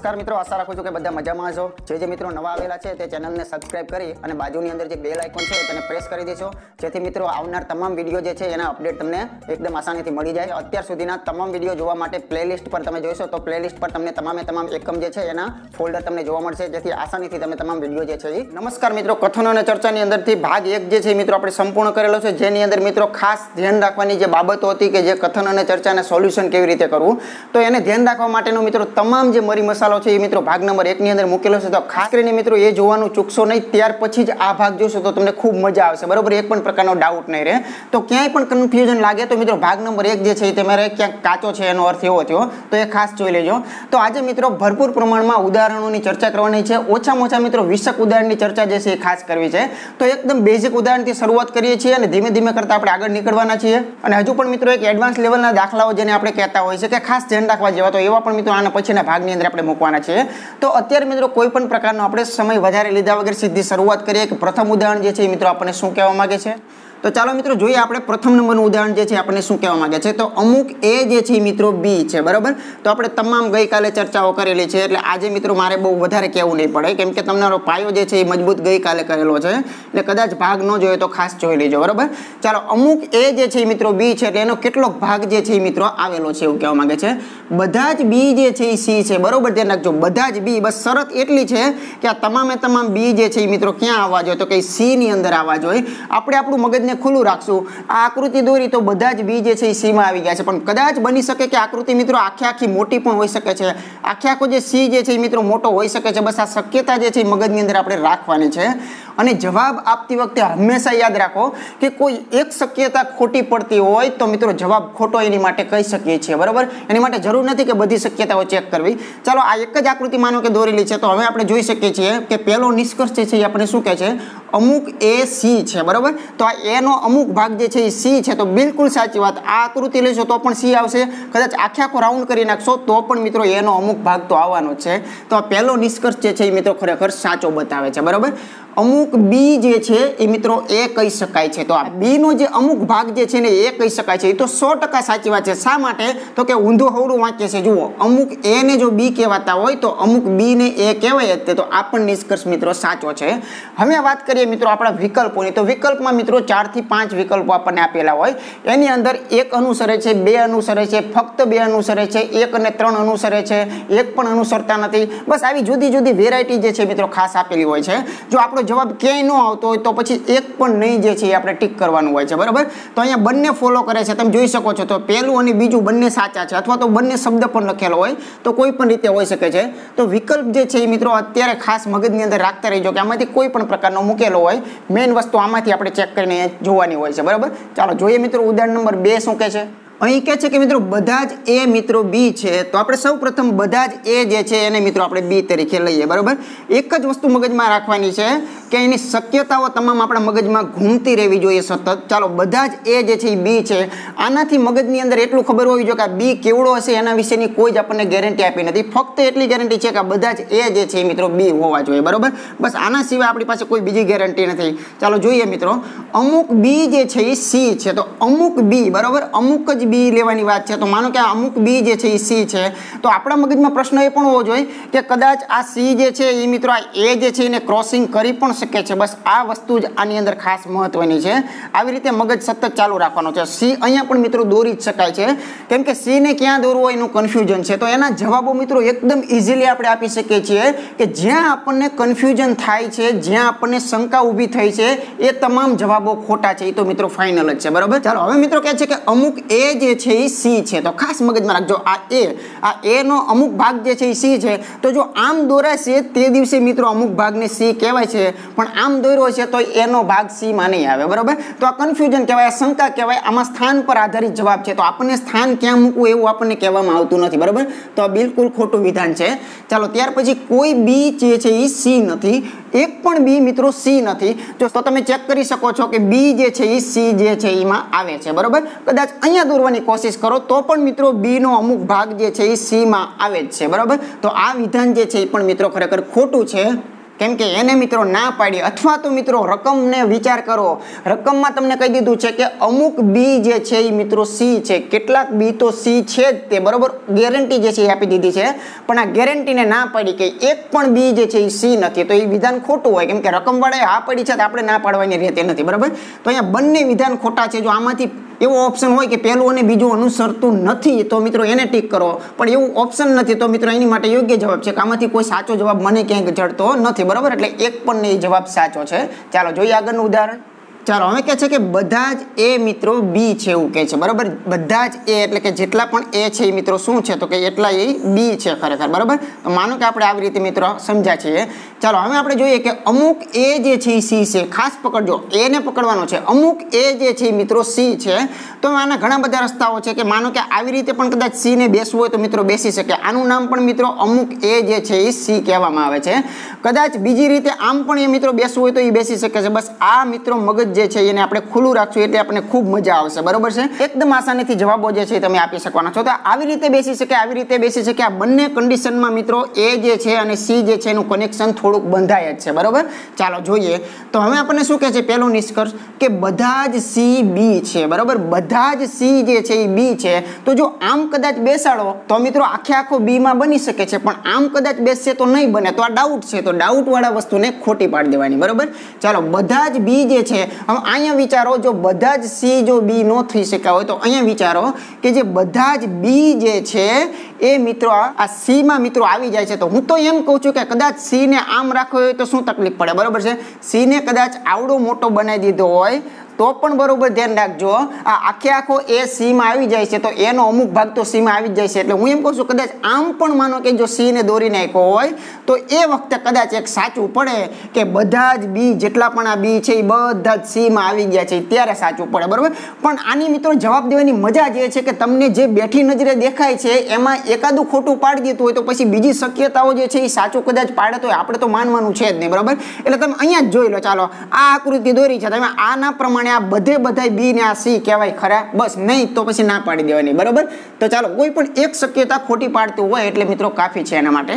નમસ્કાર મિત્રો, આશા રાખું છું કે બધા મજામાં છો જે જે મિત્રો નવા આવેલા છે તે ચેનલને સબસ્ક્રાઇબ કરી અને બાજુની અંદર જે બેલ આઇકોન છે તેને પ્રેસ કરી દેશો જેથી મિત્રો આવનાર તમામ વીડિયો જે છે એના અપડેટ તમને એકદમ આસાનીથી મળી જાય. અત્યાર સુધીના તમામ વીડિયો જોવા માટે પ્લેલિસ્ટ પર તમે જોઈશો તો પ્લેલિસ્ટ પર તમને તમામે તમામ એકમ જે છે એના ફોલ્ડર તમને જોવા મળશે. જેથી આસાનીથી તમે તમામ વીડિયો જે છે એ નમસ્કાર મિત્રો, કથન અને ચર્ચાની અંદરથી ભાગ એક જે છે મિત્રો આપણે સંપૂર્ણ કરેલો છે. જેની અંદર મિત્રો ખાસ ધ્યાન રાખવાની જે બાબતો હતી કે જે કથન અને ચર્ચાને સોલ્યુશન કેવી રીતે કરવું, તો એને ધ્યાન રાખવા માટેનો મિત્રો તમામ જે મરી મસાલો છે એ મિત્રો ભાગ નંબર એકની અંદર મૂકેલો છે. તો ખાસ કરીને મિત્રો એ જોવાનું ચૂકશો નહીં, ત્યાર પછી જ આ ભાગ જોશો તો તમને ખૂબ મજા આવશે. બરાબર? એક પણ પ્રકારનો ડાઉટ નહીં રહે. તો ક્યાંય પણ કન્ફ્યુઝન લાગે તો મિત્રો ભાગ નંબર એક જે છે એ તમારે ક્યાંક કાચો છે એનો અર્થ એવો થયો, તો એ ખાસ જોઈ લેજો. તો આજે મિત્રો ભરપૂર પ્રમાણમાં ઉદાહરણોની ચર્ચા કરવાની છે. ઓછામાં ઓછા મિત્રો વીસક ઉદાહરણની ચર્ચા જે છે એ ખાસ કરવી છે. તો એકદમ બેઝિક ઉદાહરણથી શરૂઆત કરીએ છીએ અને ધીમે ધીમે કરતાં આપણે આગળ નીકળવાના છીએ. અને હજુ પણ મિત્રો એક એડવાન્સ લેવલના દાખલાઓ જેને આપણે કહેતા હોય છે કે ખાસ ધ્યાન રાખવા જેવા તો એવા પણ મિત્રો આના પછીના ભાગની અંદર આપણે મૂકવાના છે. તો અત્યારે મિત્રો કોઈ પણ પ્રકારનો આપણે સમય વધારે લીધા વગર સીધી શરૂઆત કરીએ કે પ્રથમ ઉદાહરણ જે છે એ મિત્રો આપણને શું કહેવા માગે છે? તો ચાલો મિત્રો જોઈએ આપણે પ્રથમ નંબરનું ઉદાહરણ જે છે આપણને શું કહેવા માંગે છે? તો અમુક એ જે છે મિત્રો બી છે, બરાબર? તો આપણે તમામ ગઈકાલે ચર્ચાઓ કરેલી છે, એટલે આજે મિત્રો મારે બહુ વધારે કહેવું નહીં પડે, કેમ કે તમારો પાયો જે છે એ મજબૂત ગઈકાલે કરેલો છે, એટલે કદાચ ભાગ ન જોયો તો ખાસ જોઈ લેજો, બરાબર? ચાલો, અમુક એ જે છે મિત્રો બી છે, એટલે એનો કેટલોક ભાગ જે છે મિત્રો આવેલો છે એવું કહેવા માંગે છે. બધા જ બી જે છે એ સી છે, બરોબર? ધ્યાન રાખજો, બધા જ બી, બસ શરત એટલી છે કે આ તમામે તમામ બી જે છે એ મિત્રો ક્યાં આવવા જોઈએ? તો કે સી ની અંદર આવવા જોઈએ. આપણે આપણું મગજને ખુલ્લું રાખશું. આ આકૃતિ દોરી તો બધા જ બી જે છે એ સીમાં આવી ગયા છે. પણ કદાચ બની શકે કે આકૃતિ મિત્રો આખે આખી મોટી પણ હોઈ શકે છે. આખે આખો જે સી જે છે એ મિત્રો મોટો હોઈ શકે છે. બસ આ શક્યતા જે છે એ મગજની અંદર આપણે રાખવાની છે. અને જવાબ આપતી વખતે હંમેશા યાદ રાખો કે કોઈ એક શક્યતા ખોટી પડતી હોય તો મિત્રો જવાબ ખોટો એની માટે કહી શકીએ છીએ, બરાબર? એની માટે જરૂર નથી કે બધી શક્યતાઓ ચેક કરવી. ચાલો, આ એક જ આકૃતિ માનો કે દોરેલી છે, તો હવે આપણે જોઈ શકીએ છીએ કે પહેલો નિષ્કર્ષ જે છે એ આપણે શું કહે છે? અમુક એ સી છે, બરાબર? તો આ એનો અમુક ભાગ જે છે એ સી છે, તો બિલકુલ સાચી વાત. આ આકૃતિ લેશો તો પણ સી આવશે. કદાચ આખે આખો રાઉન્ડ કરી નાખશો તો પણ મિત્રો એનો અમુક ભાગ તો આવવાનો છે. તો આ પહેલો નિષ્કર્ષ જે છે એ મિત્રો ખરેખર સાચો બતાવે છે, બરાબર? અમુક બી જે છે, એ મિત્રો એ કહી શકાય છે. તો આ બી નો જે અમુક ભાગ જે છે ને, એ કહી શકાય છે. એ તો સો ટકા સાચી વાત છે. શા માટે? તો કે ઊંધું હવડું વાંચે છે. જુઓ, અમુક એ ને જો બી કહેવાતા હોય, તો અમુક બી ને એ કહેવાય તે. તો આ પણ નિષ્કર્ષ મિત્રો સાચો છે. હવે વાત કરીએ મિત્રો આપણા વિકલ્પોની. તો વિકલ્પમાં મિત્રો ચારથી પાંચ વિકલ્પો આપણને આપેલા હોય. એની અંદર એક અનુસરે છે, બે અનુસરે છે, ફક્ત બે અનુસરે છે, એક અને ત્રણ અનુસરે છે. એક પણ અનુસરતા નથી. બસ આવી જુદી જુદી વેરાયટી જે છે મિત્રો ખાસ આપેલી હોય છે. જો આપણો જવાબ ક્યાંય ન આવતો હોય તો પછી એક પણ નહીં જે છે એ આપણે ટીક કરવાનું હોય છે, બરાબર? તો અહીંયા બંને ફોલો કરે છે, તમે જોઈ શકો છો. તો પહેલું અને બીજું બંને સાચા છે, અથવા તો બંને શબ્દ પણ લખેલો હોય, તો કોઈ પણ રીતે હોઈ શકે છે. તો વિકલ્પ જે છે એ મિત્રો અત્યારે ખાસ મગજની અંદર રાખતા રહીજો કે આમાંથી કોઈ પણ પ્રકારનો મૂકેલો હોય. મેઇન વસ્તુ આમાંથી આપણે ચેક કરીને જોવાની હોય છે, બરાબર? ચાલો, જોઈએ મિત્રો ઉદાહરણ નંબર બે શું કહે છે? અહીં કહે છે કે મિત્રો બધા જ એ મિત્રો બી છે, તો આપણે સૌ પ્રથમ બધા જ એ જે છે એને મિત્રો આપણે બી તરીકે લઈએ, બરાબર? એક જ વસ્તુ મગજમાં રાખવાની છે કે એની શક્યતાઓ તમામ આપણા મગજમાં ઘૂમતી રહેવી જોઈએ સતત. ચાલો, બધા જ એ જે છે એ બી છે. આનાથી મગજની અંદર એટલું ખબર હોવી જોઈએ કે આ બી કેવડો હશે એના વિશેની કોઈ જ આપણને ગેરંટી આપી નથી. ફક્ત એટલી ગેરંટી છે કે બધા જ એ જે છે એ મિત્રો બી હોવા જોઈએ, બરાબર? બસ આના સિવાય આપણી પાસે કોઈ બીજી ગેરંટી નથી. ચાલો, જોઈએ મિત્રો. અમુક બી જે છે એ સી છે. તો અમુક બી બરાબર? અમુક જ બી લેવાની વાત છે. તો માનો કે અમુક બી જે છે એ સી છે. તો આપણા મગજમાં પ્રશ્ન એ પણ હોવો જોઈએ કે કદાચ આ સી જે છે એ મિત્રો આ એ જે છે એને ક્રોસિંગ કરી પણ શકે છે. બસ આ વસ્તુ જ આની અંદર ખાસ મહત્વની છે. આવી રીતે મગજ સતત ચાલુ રાખવાનો છે. સી અહીંયા પણ મિત્રો દોરી જ શકાય છે. કેમ કે સીને ક્યાં દોરવો એનું કન્ફ્યુઝન છે. તો એના જવાબો મિત્રો એકદમ ઇઝીલી આપણે આપી શકીએ છીએ કે જ્યાં આપણને કન્ફ્યુઝન થાય છે, જ્યાં આપણને શંકા ઊભી થઈ છે, એ તમામ જવાબો ખોટા છે. એ તો મિત્રો ફાઇનલ જ છે. બરાબર? ચાલો, હવે મિત્રો કહે છે કે અમુક એ જે છે એ સી છે. તો ખાસ મગજમાં રાખજો. આ એ આ એ નો અમુક ભાગ જે છે એ સી છે. તો જો આમ દોરાશે તે દિવસે મિત્રો અમુક ભાગને સી કહેવાય છે. પણ આમ દોર્યો છે તો એનો ભાગ સી માં નહીં આવે, બરાબર? તો આ કન્ફ્યુઝન કહેવાય શંકા કહેવાય, આમાં સ્થાન પર આધારિત જવાબ છે. તો આપણને સ્થાન ક્યાં મૂકવું એવું આપણને કહેવામાં આવતું નથી, બરાબર? તો આ બિલકુલ ખોટું વિધાન છે. ચાલો, ત્યાર પછી કોઈ બી જે છે એ સી નથી, એક પણ બી મિત્રો સી નથી. જો તો તમે ચેક કરી શકો છો કે બી જે છે એ સી જે છે એમાં આવે છે, બરાબર? કદાચ અહીંયા દોરવાની કોશિશ કરો, તો પણ મિત્રો બીનો અમુક ભાગ જે છે એ સીમાં આવે જ છે, બરાબર? તો આ વિધાન જે છે એ પણ મિત્રો ખરેખર ખોટું છે. કેમ કે એને મિત્રો ના પાડી. અથવા તો મિત્રો રકમને વિચાર કરો. રકમમાં તમને કહી દીધું છે કે અમુક બી જે છે એ મિત્રો સી છે. કેટલાક બી તો સી છે જ તે. બરાબર? ગેરંટી જે છે એ આપી દીધી છે. પણ આ ગેરંટીને ના પાડી કે એક પણ બી જે છે એ સી નથી. તો એ વિધાન ખોટું હોય. કેમ કે રકમવાળાએ હા પડી છે તો આપણે ના પાડવાની રહેતી નથી. બરાબર? તો અહીંયા બંને વિધાન ખોટા છે. જો આમાંથી એવો ઓપ્શન હોય કે પહેલું અને બીજું અનુસરતું નથી, તો મિત્રો એને ટીક કરો. પણ એવું ઓપ્શન નથી, તો મિત્રો એની માટે યોગ્ય જવાબ છે કે આમાંથી કોઈ સાચો જવાબ મને ક્યાંક જડતો નથી, બરાબર? એટલે એક પણ એ જવાબ સાચો છે. ચાલો, જોઈએ આગળનું ઉદાહરણ. ચાલો, હવે કે છે કે બધા જ એ મિત્રો બી છે એવું કે છે. બરાબર? બધા જ એ એટલે કે જેટલા પણ એ છે એ મિત્રો શું છે? તો કે એટલા એ બી છે ખરેખર. બરાબર? તો માનો કે આપણે આવી રીતે મિત્રો સમજ્યા છીએ ચાલો, હવે આપણે જોઈએ કે અમુક એ જે છે એ સી છે. ખાસ પકડજો. એને પકડવાનો છે. અમુક એ જે છે એ મિત્રો સી છે. તો આના ઘણા બધા રસ્તાઓ છે કે માનો કે આવી રીતે પણ કદાચ સીને બેસવું હોય તો મિત્રો બેસી શકે. આનું નામ પણ મિત્રો અમુક એ જે છે એ સી કહેવામાં આવે છે. કદાચ બીજી રીતે આમ પણ એ મિત્રો બેસવું હોય તો એ બેસી શકે છે. બસ આ મિત્રો મગજ જે છે એને આપણે ખુલ્લું રાખશું એટલે આપણને ખૂબ મજા આવશે. બરોબર છે? એકદમ આસાનીથી જવાબો જે છે તમે આપી શકવાના છો. તો આવી રીતે બેસી શકે, આવી રીતે બેસી શકે. આ બંને કન્ડિશનમાં મિત્રો એ જે છે અને સી જે છે એનું કનેક્શન થોડુંક બંધાય જ છે. બરોબર? ચાલો જોઈએ. તો હવે આપણને શું કહે છે? પહેલો નિષ્કર્ષ કે બધા જ સી, બી છે. બરોબર? બધા જ સી જે છે એ બી છે. તો જો આમ કદાચ બેસાડો, તો મિત્રો આખે આખો બીમાં બની શકે છે. પણ આમ કદાચ બેસશે તો નહીં બને. તો આ ડાઉટ છે. તો ડાઉટવાળા વસ્તુને ખોટી પાડી દેવાની. બરોબર? ચાલો, બધા જ બી જે છે હવે અહીંયા વિચારો, જો બધા જ સી જો બી નો થઈ શક્યા હોય તો અહીંયા વિચારો કે જે બધા જ બી જે છે, એ મિત્રો આ સીમાં મિત્રો આવી જાય છે. તો હું તો એમ કહું છું કે કદાચ સીને આમ રાખવો હોય તો શું તકલીફ પડે? બરાબર છે? સીને કદાચ આવડો મોટો બનાવી દીધો હોય તો પણ બરોબર ધ્યાન રાખજો આ આખે આખો એ સીમાં આવી જાય છે, તો એનો અમુક ભાગ તો સીમાં આવી જાય છે. એટલે હું એમ કહું છું, કદાચ આમ પણ માનો કે જો સીને દોરી નાખ્યો હોય, તો એ વખતે કદાચ એક સાચું પડે કે બધા જ બી જેટલા પણ આ બી છે, એ બધા જ સીમાં આવી ગયા છે ત્યારે સાચું પડે, બરોબર? પણ આની મિત્રો જવાબ દેવાની મજા જે છે કે તમને જે બેઠી નજરે દેખાય છે, એમાં એકાદું ખોટું પાડી દીધું હોય, તો પછી બીજી શક્યતાઓ જે છે, એ સાચું કદાચ પાડે તો આપણે તો માનવાનું છે જ નહીં, બરાબર? એટલે તમે અહીંયા જ જોઈ લો, ચાલો, આ આકૃતિ દોરી છે, તમે આના પ્રમાણે આ બધે બધાય બી ને આ સી કહેવાય ખરા. બસ નહીં તો પછી ના પાડી દેવાની, બરાબર? તો ચાલો, કોઈ પણ એક શક્યતા ખોટી પાડતું હોય એટલે મિત્રો કાફી છે એના માટે.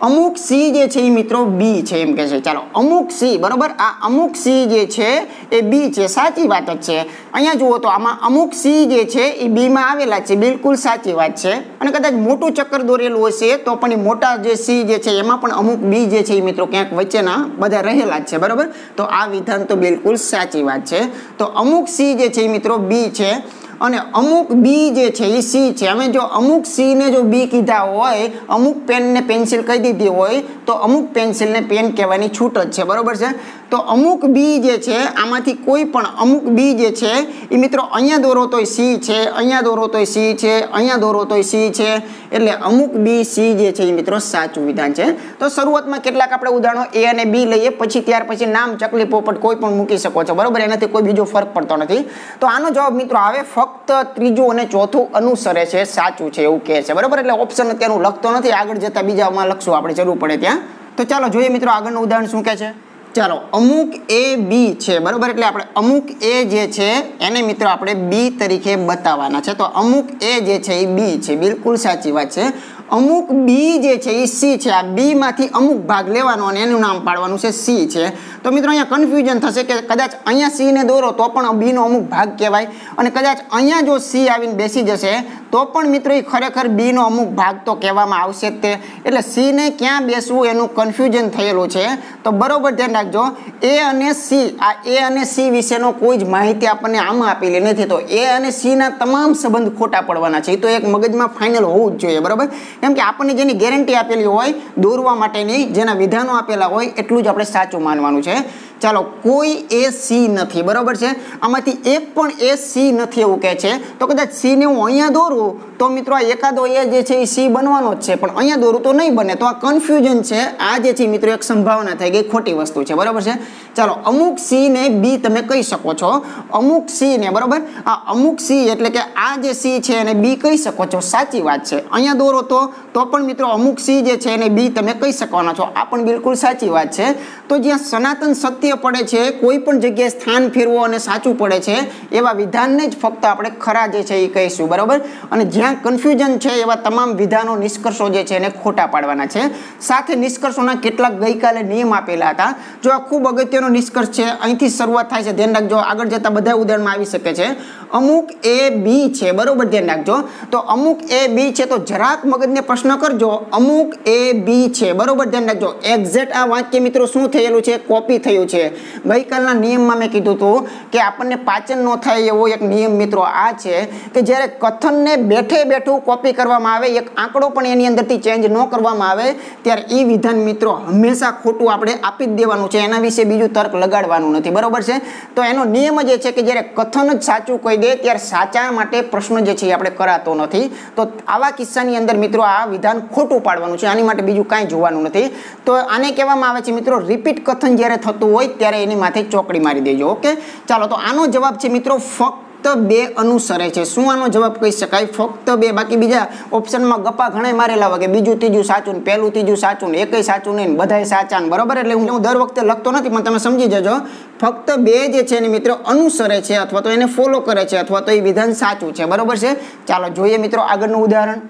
અમુક સી જે છે એ મિત્રો બી છે એમ કે છે. ચાલો, અમુક સી, બરોબર? આ અમુક સી જે છે એ બી છે. સાચી વાત જ છે. અહીંયા જુઓ તો આમાં અમુક સી જે છે એ બીમાં આવેલા છે. બિલકુલ સાચી વાત છે. અને કદાચ મોટું ચક્કર દોરેલું હશે તો પણ એ મોટા જે સી જે છે એમાં પણ અમુક બી જે છે એ મિત્રો ક્યાંક વચ્ચેના બધા રહેલા જ છે. બરોબર? તો આ વિધાન તો બિલકુલ સાચી વાત છે. તો અમુક સી જે છે એ મિત્રો બી છે. અને અમુક બી જે છે, એ સી છે. અમે જો અમુક સીને જો બી કીધા હોય, અમુક પેનને પેન્સિલ કહી દીધી હોય, તો અમુક પેન્સિલને પેન કહેવાની છૂટ જ છે. બરોબર છે? તો અમુક બી જે છે, આમાંથી કોઈ પણ અમુક બી જે છે, એ મિત્રો અહીંયા દોરો તોય સી છે, અહીંયા દોરો તોય સી છે, અહીંયા દોરો તોય સી છે. એટલે અમુક બી સી જે છે, એ મિત્રો સાચું વિધાન છે. તો શરૂઆતમાં કેટલાક આપણે ઉદાહરણો એ અને બી લઈએ, પછી ત્યાર પછી નામ ચકલી પોપટ કોઈ પણ મૂકી શકો છો. બરોબર? એનાથી કોઈ બીજો ફરક પડતો નથી. તો આનો જવાબ મિત્રો આવે, ફક્ત ત્રીજું અને ચોથું અનુસરે છે, સાચું છે એવું કહે છે. બરાબર? એટલે ઓપ્શન અત્યારનું લખતો નથી, આગળ જતા બીજામાં લખશું આપણે, જરૂર પડે ત્યાં. તો ચાલો જોઈએ મિત્રો, આગળનું ઉદાહરણ શું કહે છે? ચાલો, અમુક એ બી છે, બરાબર? એટલે આપણે અમુક એ જે છે, એને મિત્રો આપણે બી તરીકે બતાવવાના છે. તો અમુક એ જે છે, એ બી છે. બિલકુલ સાચી વાત છે. અમુક બી જે છે, એ સી છે. આ બીમાંથી અમુક ભાગ લેવાનો અને એનું નામ પાડવાનું છે સી છે. તો મિત્રો, અહીંયા કન્ફ્યુઝન થશે કે કદાચ અહીંયા સીને દોરો તો પણ બીનો અમુક ભાગ કહેવાય. અને કદાચ અહીંયા જો સી આવીને બેસી જશે, તો પણ મિત્રો, એ ખરેખર બીનો અમુક ભાગ તો કહેવામાં આવશે જ તે. એટલે સીને ક્યાં બેસવું એનું કન્ફ્યુઝન થયેલું છે? તો બરોબર ધ્યાન રાખજો. એ અને સી આ એ અને સી વિશેનો કોઈ જ માહિતી આપણને આમાં આપેલી નથી. તો એ અને સીના તમામ સંબંધ ખોટા પડવાના છે. એ તો એક મગજમાં ફાઇનલ હોવું જ જોઈએ, બરોબર? કેમ કે આપણને જેની ગેરંટી આપેલી હોય, દોરવા માટેની જેના વિધાનો આપેલા હોય, એટલું જ આપણે સાચું માનવાનું છે. ચાલો, કોઈ એ સી નથી, બરાબર છે? આમાંથી એક પણ એ સી નથી એવું કહે છે. તો કદાચ સીને હું અહીંયા દોરું, તો મિત્રો આ એકાદો એ જે છે એ સી બનવાનો જ છે, પણ અહીંયા દોરું તો નહીં બને. તો આ કન્ફ્યુઝન છે. આ જે છે મિત્રો એક સંભાવના થઈ ગઈ, ખોટી વસ્તુ છે, બરાબર છે? ચાલો, અમુક સી ને બી તમે કહી શકો છો. અમુક સી ને, બરોબર? આ અમુક સી એટલે કે આ જે સી છે એને બી કહી શકો છો. સાચી વાત છે. અહીંયા દોરો તો તો પણ મિત્રો અમુક સી જે છે એને બી તમે કહી શકવાના છો. આ પણ બિલકુલ સાચી વાત છે. તો જ્યાં સનાતન સત્ય પડે છે, કોઈ પણ જગ્યાએ સ્થાન ફેરવો અને સાચું પડે છે, એવા વિધાનને જ ફક્ત આપણે ખરા જે છે એ કહીશું, બરાબર? અને જ્યાં કન્ફ્યુઝન છે, એવા તમામ વિધાનો નિષ્કર્ષો જે છે એને ખોટા પાડવાના છે. સાથે નિષ્કર્ષોના કેટલાક ગઈકાલે નિયમ આપેલા હતા. જો આ ખૂબ અગત્યનો નિષ્કર્ષ છે. અહીંથી શરૂઆત થાય છે. ધ્યાન રાખજો. આગળ જતાં બધા ઉદાહરણમાં આવી શકે છે. અમુક એ બી છે. બરોબર? ધ્યાન રાખજો. તો અમુક એ બી છે તો જરાક મગજને પ્રશ્ન કરજો. અમુક એ બી છે. બરોબર? ધ્યાન રાખજો. એક્ઝેક્ટ આ વાક્ય મિત્રો શું થયેલું છે? કોપી થયું છે. ગઈકાલના નિયમમાં મેં કીધું હતું કે આપણને પાચન ન થાય એવો એક નિયમ મિત્રો આ છે કે જ્યારે કથનને બેઠે બેઠું કોપી કરવામાં આવે, એક આંકડો પણ એની અંદરથી ચેન્જ ન કરવામાં આવે, ત્યારે એ વિધાન મિત્રો હંમેશા ખોટું આપણે આપી જ દેવાનું છે. એના વિશે બીજું તર્ક લગાડવાનું નથી. બરોબર છે? તો એનો નિયમ જ છે કે જ્યારે કથન જ સાચું કહી દે, ત્યારે સાચા માટે પ્રશ્ન જે છે એ આપણે કરાતો નથી. તો આવા કિસ્સાની અંદર મિત્રો આ વિધાન ખોટું પાડવાનું છે. આની માટે બીજું કાંઈ જોવાનું નથી. તો આને કહેવામાં આવે છે મિત્રો રિપીટ કથન જ્યારે થતું હોય ત્યારે એની માથે ચોકડી મારી દેજો ઓકે ચાલો, તો આનો જવાબ છે મિત્રો ફક્ત બે અનુસરે છે. શું આનો જવાબ કહી શકાય? ફક્ત બે. બાકી બીજા ઓપ્શનમાં ગપ્પા ઘણા મારેલા હોય કે બીજું, ત્રીજું સાચું ને પહેલું, ત્રીજું સાચું ને એકય સાચું નહીં બધાય સાચા ને બરાબર? એટલે હું દર વખતે લખતો નથી, પણ તમે સમજી જજો. ફક્ત બે જે છે એને મિત્રો અનુસરે છે અથવા તો એને ફોલો કરે છે અથવા તો એ વિધાન સાચું છે. બરાબર છે? ચાલો જોઈએ મિત્રો આગળનું ઉદાહરણ.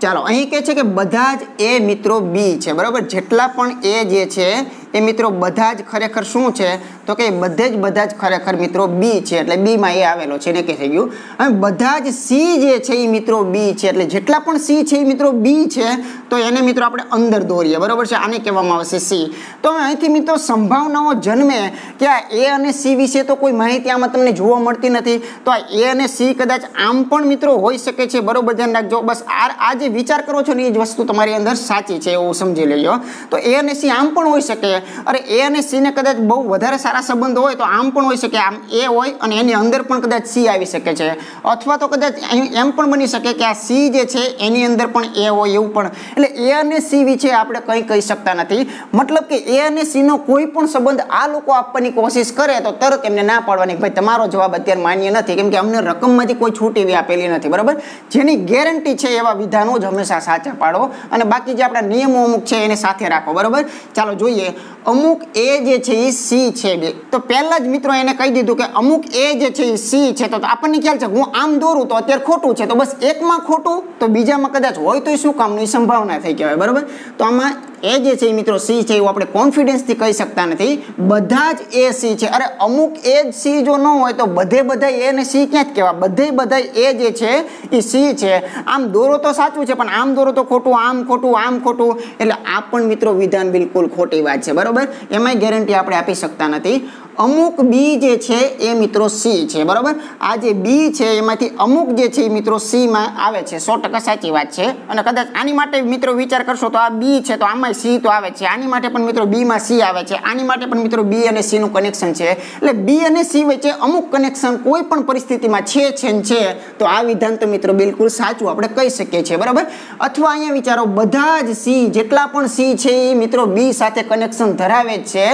ચાલો, અહીં કહે છે કે બધા જ એ મિત્રો બી છે. બરાબર? જેટલા પણ એ જે છે એ મિત્રો બધા જ ખરેખર શું છે? તો કે બધે જ બધા જ ખરેખર મિત્રો બી છે, એટલે બીમાં એ આવેલો છે, એને કે થઈ ગયું. હવે બધા જ સી જે છે એ મિત્રો બી છે, એટલે જેટલા પણ સી છે એ મિત્રો બી છે, તો એને મિત્રો આપણે અંદર દોરીએ. બરાબર છે? આને કહેવામાં આવશે સી તો અહીંથી મિત્રો સંભાવનાઓ જન્મે કે આ એ અને સી વિશે તો કોઈ માહિતી આમાં તમને જોવા મળતી નથી. તો આ એ અને સી કદાચ આમ પણ મિત્રો હોઈ શકે છે. બરોબર, ધ્યાન રાખજો. બસ આ આ જે વિચાર કરો છો ને, એ જ વસ્તુ તમારી અંદર સાચી છે, એવું સમજી લેજો. તો એ અને સી આમ પણ હોઈ શકે અરે એ અને સીને કદાચ બહુ વધારે સારા સંબંધ હોય તો આમ પણ હોઈ શકે, આમ એ હોય અને એની અંદર પણ કદાચ સી આવી શકે છે. અથવા તો કદાચ એમ પણ બની શકે કે આ સી જે છે એની અંદર પણ એ હોય એવું પણ. એટલે એ અને સી વિશે આપણે કંઈ કહી શકતા નથી. મતલબ કે એ અને સીનો કોઈ પણ સંબંધ આ લોકો આપવાની કોશિશ કરે તો તરત એમને ના પાડવાની ભાઈ તમારો જવાબ અત્યારે માન્ય નથી, કેમ કે અમને રકમમાંથી કોઈ છૂટ એવી આપેલી નથી, બરાબર? જેની ગેરંટી છે એવા વિધાનો જ હંમેશા સાચા પાડો અને બાકી જે આપણા નિયમો અમુક છે એને સાથે રાખો, બરાબર? ચાલો જોઈએ. અમુક એ જે છે એ સી છે બે. તો પહેલા જ મિત્રો એને કહી દીધું કે અમુક એ જે છે એ સી છે. તો આપણને ખ્યાલ છે, હું આમ દોરું તો અત્યારે ખોટું છે. તો બસ એકમાં ખોટું, તો બીજામાં કદાચ હોય તો શું કામનું? સંભાવના થઈ કહેવાય, બરાબર? તો આમાં એ જે છે મિત્રો સી છે, એવું આપણે કોન્ફિડન્સથી કહી શકતા નથી. બધા જ એ સી છે. અરે અમુક એ જ સી જો ન હોય તો બધે બધા એ ને સી ક્યાં જ કહેવાય? બધે બધા એ જે છે એ સી છે. આમ દોરો તો સાચું છે, પણ આમ દોરો તો ખોટું, આમ ખોટું આમ ખોટું. એટલે આ પણ મિત્રો વિધાન બિલકુલ ખોટી વાત છે, બરાબર? એમાંય ગેરંટી આપણે આપી શકતા નથી. અમુક બી જે છે એ મિત્રો સી છે, બરાબર? આ જે બી છે એમાંથી અમુક જે છે એ મિત્રો સીમાં આવે છે. સો ટકા સાચી વાત છે. અને કદાચ આની માટે મિત્રો વિચાર કરશો તો આ બી છે, તો આમાં સી તો આવે છે. આની માટે પણ મિત્રો બીમાં સી આવે છે. આની માટે પણ મિત્રો બી અને સીનું કનેક્શન છે. એટલે બી અને સી વચ્ચે અમુક કનેક્શન કોઈ પણ પરિસ્થિતિમાં છે છે ને છે, તો આ વિધાન તો મિત્રો બિલકુલ સાચું આપણે કહી શકીએ છીએ, બરાબર? અથવા અહીંયા વિચારો, બધા જ સી, જેટલા પણ સી છે એ મિત્રો બી સાથે કનેક્શન ધરાવે છે,